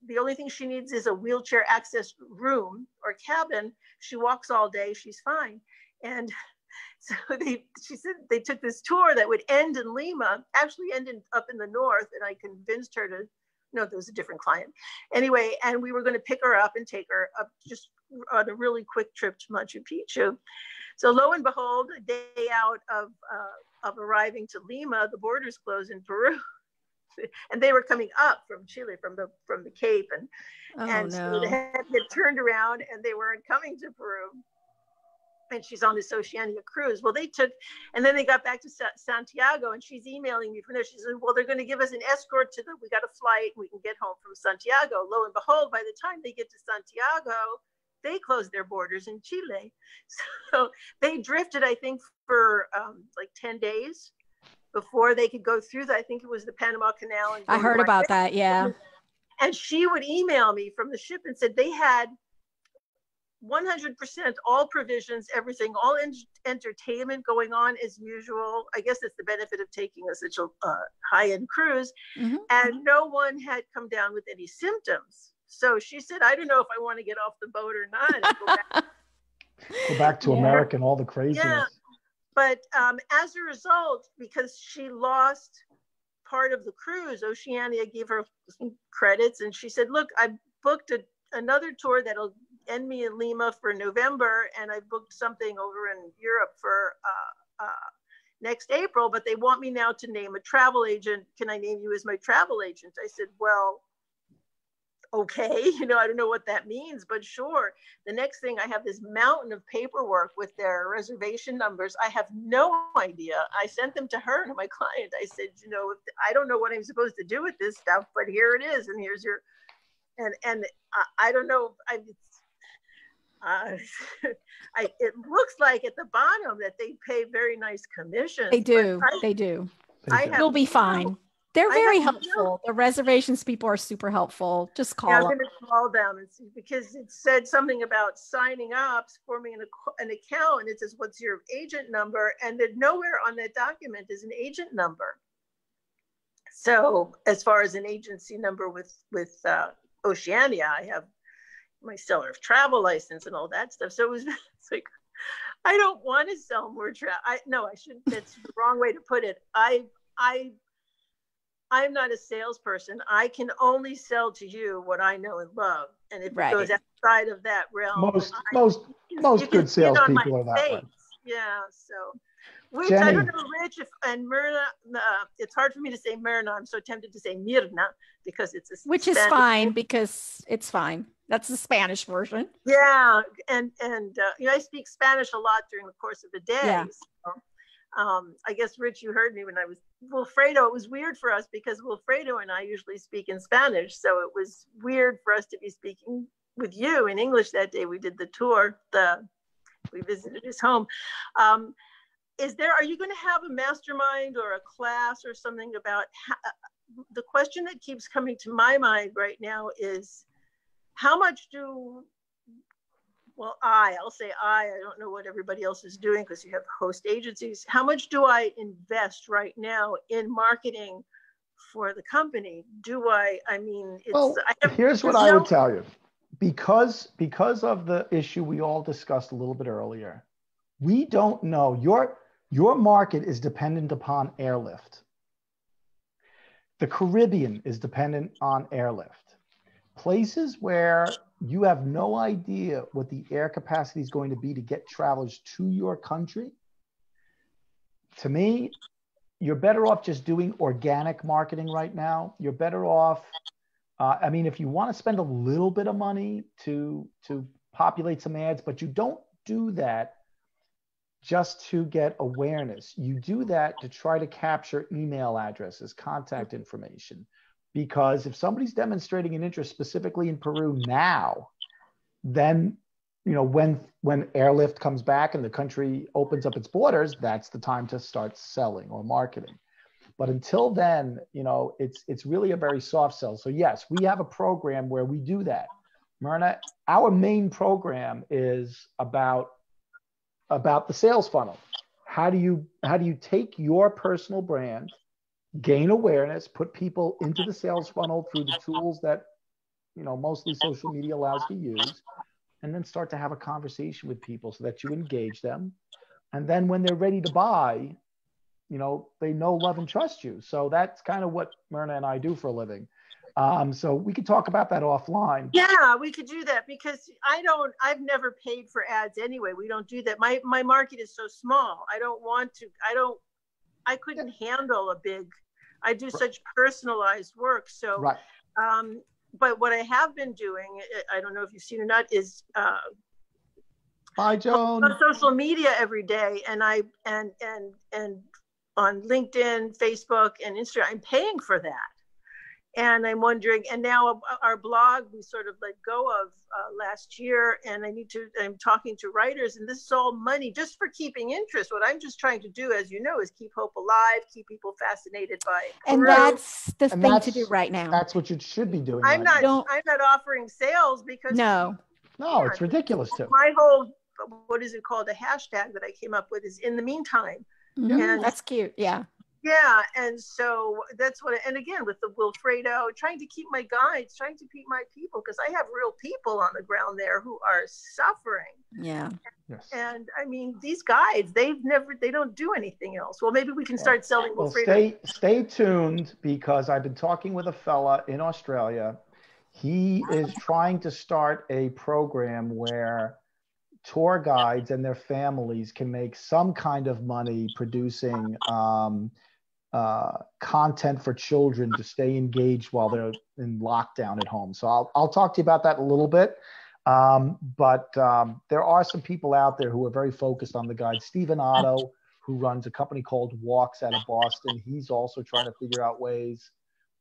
The only thing she needs is a wheelchair access room or cabin. She walks all day. She's fine. And so they, she said they took this tour that would end in Lima, actually end in, up in the north. And I convinced her to, no, there was a different client. Anyway, and we were going to pick her up and take her up just on a really quick trip to Machu Picchu. So lo and behold, a day out of uh, of arriving to Lima, the borders closed in Peru, and they were coming up from Chile, from the from the Cape, and oh, and no. so they had get turned around, and they weren't coming to Peru. And she's on this Oceania cruise. Well, they took, and then they got back to Sa- Santiago, and she's emailing me from there. She said, "Well, they're going to give us an escort to the. We got a flight, we can get home from Santiago." Lo and behold, by the time they get to Santiago, they closed their borders in Chile. So they drifted, I think, for um, like 10 days before they could go through that. I think it was the Panama Canal. And
I heard about that. Yeah.
And she would email me from the ship and said they had 100% all provisions, everything, all in- entertainment going on as usual. I guess it's the benefit of taking a, such a uh, high end cruise. Mm-hmm. And no one had come down with any symptoms. So she said, I don't know if I want to get off the boat or not.
Go back, go back to yeah. America and all the craziness. Yeah.
But um, as a result, because she lost part of the cruise, Oceania gave her credits and she said, Look, I booked a, another tour that'll end me in Lima for November, and I booked something over in Europe for uh, uh, next April, but they want me now to name a travel agent. Can I name you as my travel agent? I said, Well, okay. You know i don't know what that means but sure. The next thing i have this mountain of paperwork with their reservation numbers. I have no idea. I sent them to her and my client. I said you know i don't know what i'm supposed to do with this stuff but here it is and here's your and and i, I don't know i uh, I, it looks like at the bottom that they pay very nice commissions.
They do. I, they do. I have, You'll be fine. They're very helpful. The reservations people are super helpful. Just call. Yeah, I'm
going to call them because it said something about signing up, forming an, an account, and it says, "What's your agent number?" And then nowhere on that document is an agent number. So, as far as an agency number with with uh, Oceania, I have my seller of travel license and all that stuff. So it was it's like I don't want to sell more travel. I no, I shouldn't. That's the wrong way to put it. I I I'm not a salesperson. I can only sell to you what I know and love. And if right. it goes outside of that realm,
most I, most most good salespeople are that way.
Yeah. So, which Jenny. I don't know, Rich, if, and Myrna. Uh, it's hard for me to say Myrna. I'm so tempted to say Mirna because it's a
which Spanish is fine name. because it's fine. That's the Spanish version.
Yeah, and and uh, you know I speak Spanish a lot during the course of the day. Yeah. So um, I guess Rich, you heard me when I was Wilfredo. It was weird for us because Wilfredo and I usually speak in Spanish, so it was weird for us to be speaking with you in English that day. We did the tour. The we visited his home. Um, is there? Are you going to have a mastermind or a class or something about? How, uh, the question that keeps coming to my mind right now is, how much do well, I, I'll say I, I don't know what everybody else is doing because you have host agencies. How much do I invest right now in marketing for the company? Do I, I mean, it's,
well,
I
have, here's what I would tell you. Because, because of the issue we all discussed a little bit earlier, we don't know your, your market is dependent upon airlift. The Caribbean is dependent on airlift. Places where you have no idea what the air capacity is going to be to get travelers to your country, to me, you're better off just doing organic marketing right now. You're better off. Uh, I mean, if you want to spend a little bit of money to to populate some ads, but you don't do that just to get awareness. You do that to try to capture email addresses, contact information. Because if somebody's demonstrating an interest specifically in Peru now, then you know when when airlift comes back and the country opens up its borders, that's the time to start selling or marketing. But until then, you know, it's it's really a very soft sell. So yes, we have a program where we do that. Myrna, our main program is about about the sales funnel. How do you how do you take your personal brand, gain awareness, put people into the sales funnel through the tools that you know mostly social media allows to use, and then start to have a conversation with people so that you engage them, and then when they're ready to buy, you know they know, love, and trust you. So that's kind of what Myrna and I do for a living. Um, so we could talk about that offline.
Yeah, we could do that because I don't. I've never paid for ads anyway. We don't do that. My my market is so small. I don't want to. I don't. I couldn't handle a big. I do such personalized work. So,
right.
um, but what I have been doing, I don't know if you've seen or not, is uh,
Bye, Joan.
on social media every day, and I and and and on LinkedIn, Facebook, and Instagram. I'm paying for that and I'm wondering, and now our blog we sort of let go of uh, last year, and I need to. I'm talking to writers, and this is all money just for keeping interest. What I'm just trying to do, as you know, is keep hope alive, keep people fascinated by.
And
Peru.
that's the
And
thing
that's-
to do right now.
That's what you should be doing.
I'm
right
not.
now.
Don't-
I'm not offering sales because
No,
No, it's ridiculous to.
my whole what is it called? The hashtag that I came up with is in the meantime.
Mhm,
And-
that's cute. Yeah.
Yeah, and so that's what. And again, with the Wilfredo, trying to keep my guides, trying to keep my people, because I have real people on the ground there who are suffering.
Yeah.
Yes.
And I mean, these guides, they've never, they don't do anything else. Well, maybe we can start selling
Well,
Wilfredo.
stay stay tuned because I've been talking with a fella in Australia. He is trying to start a program where tour guides and their families can make some kind of money producing um, uh, content for children to stay engaged while they're in lockdown at home. So I'll I'll talk to you about that in a little bit. Um, but um, there are some people out there who are very focused on the guide. Stephen Otto, who runs a company called Walks out of Boston, he's also trying to figure out ways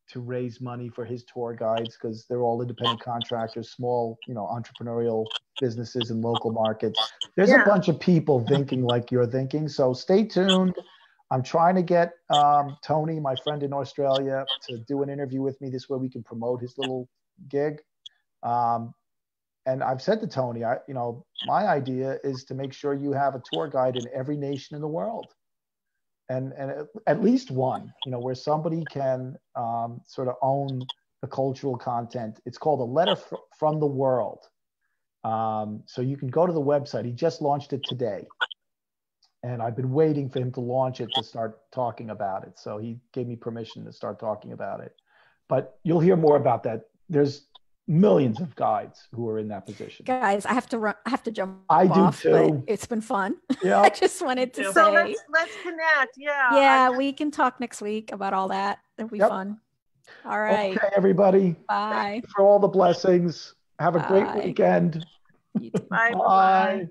to raise money for his tour guides because they're all independent contractors, small, you know, entrepreneurial businesses in local markets. There's
Yeah.
a bunch of people thinking like you're thinking. So stay tuned. I'm trying to get um, Tony, my friend in Australia, to do an interview with me. This way we can promote his little gig. Um, and I've said to Tony, I, you know, my idea is to make sure you have a tour guide in every nation in the world, and and at, least one, you know, where somebody can um, sort of own the cultural content. It's called a letter fr- from the world. Um, so you can go to the website. He just launched it today, and I've been waiting for him to launch it to start talking about it. So he gave me permission to start talking about it. But you'll hear more about that. There's millions of guides who are in that position.
Guys, I have to run. I have to jump.
I do
off, but
too.
It's been fun.
Yeah.
I just wanted to
So
so
say,
let's let's connect. Yeah.
yeah, we can talk next week about all that. It'll be
Yep.
fun. All right.
Okay, everybody.
Bye.
For all the blessings. Have a great weekend.
You too.
Bye.
Bye.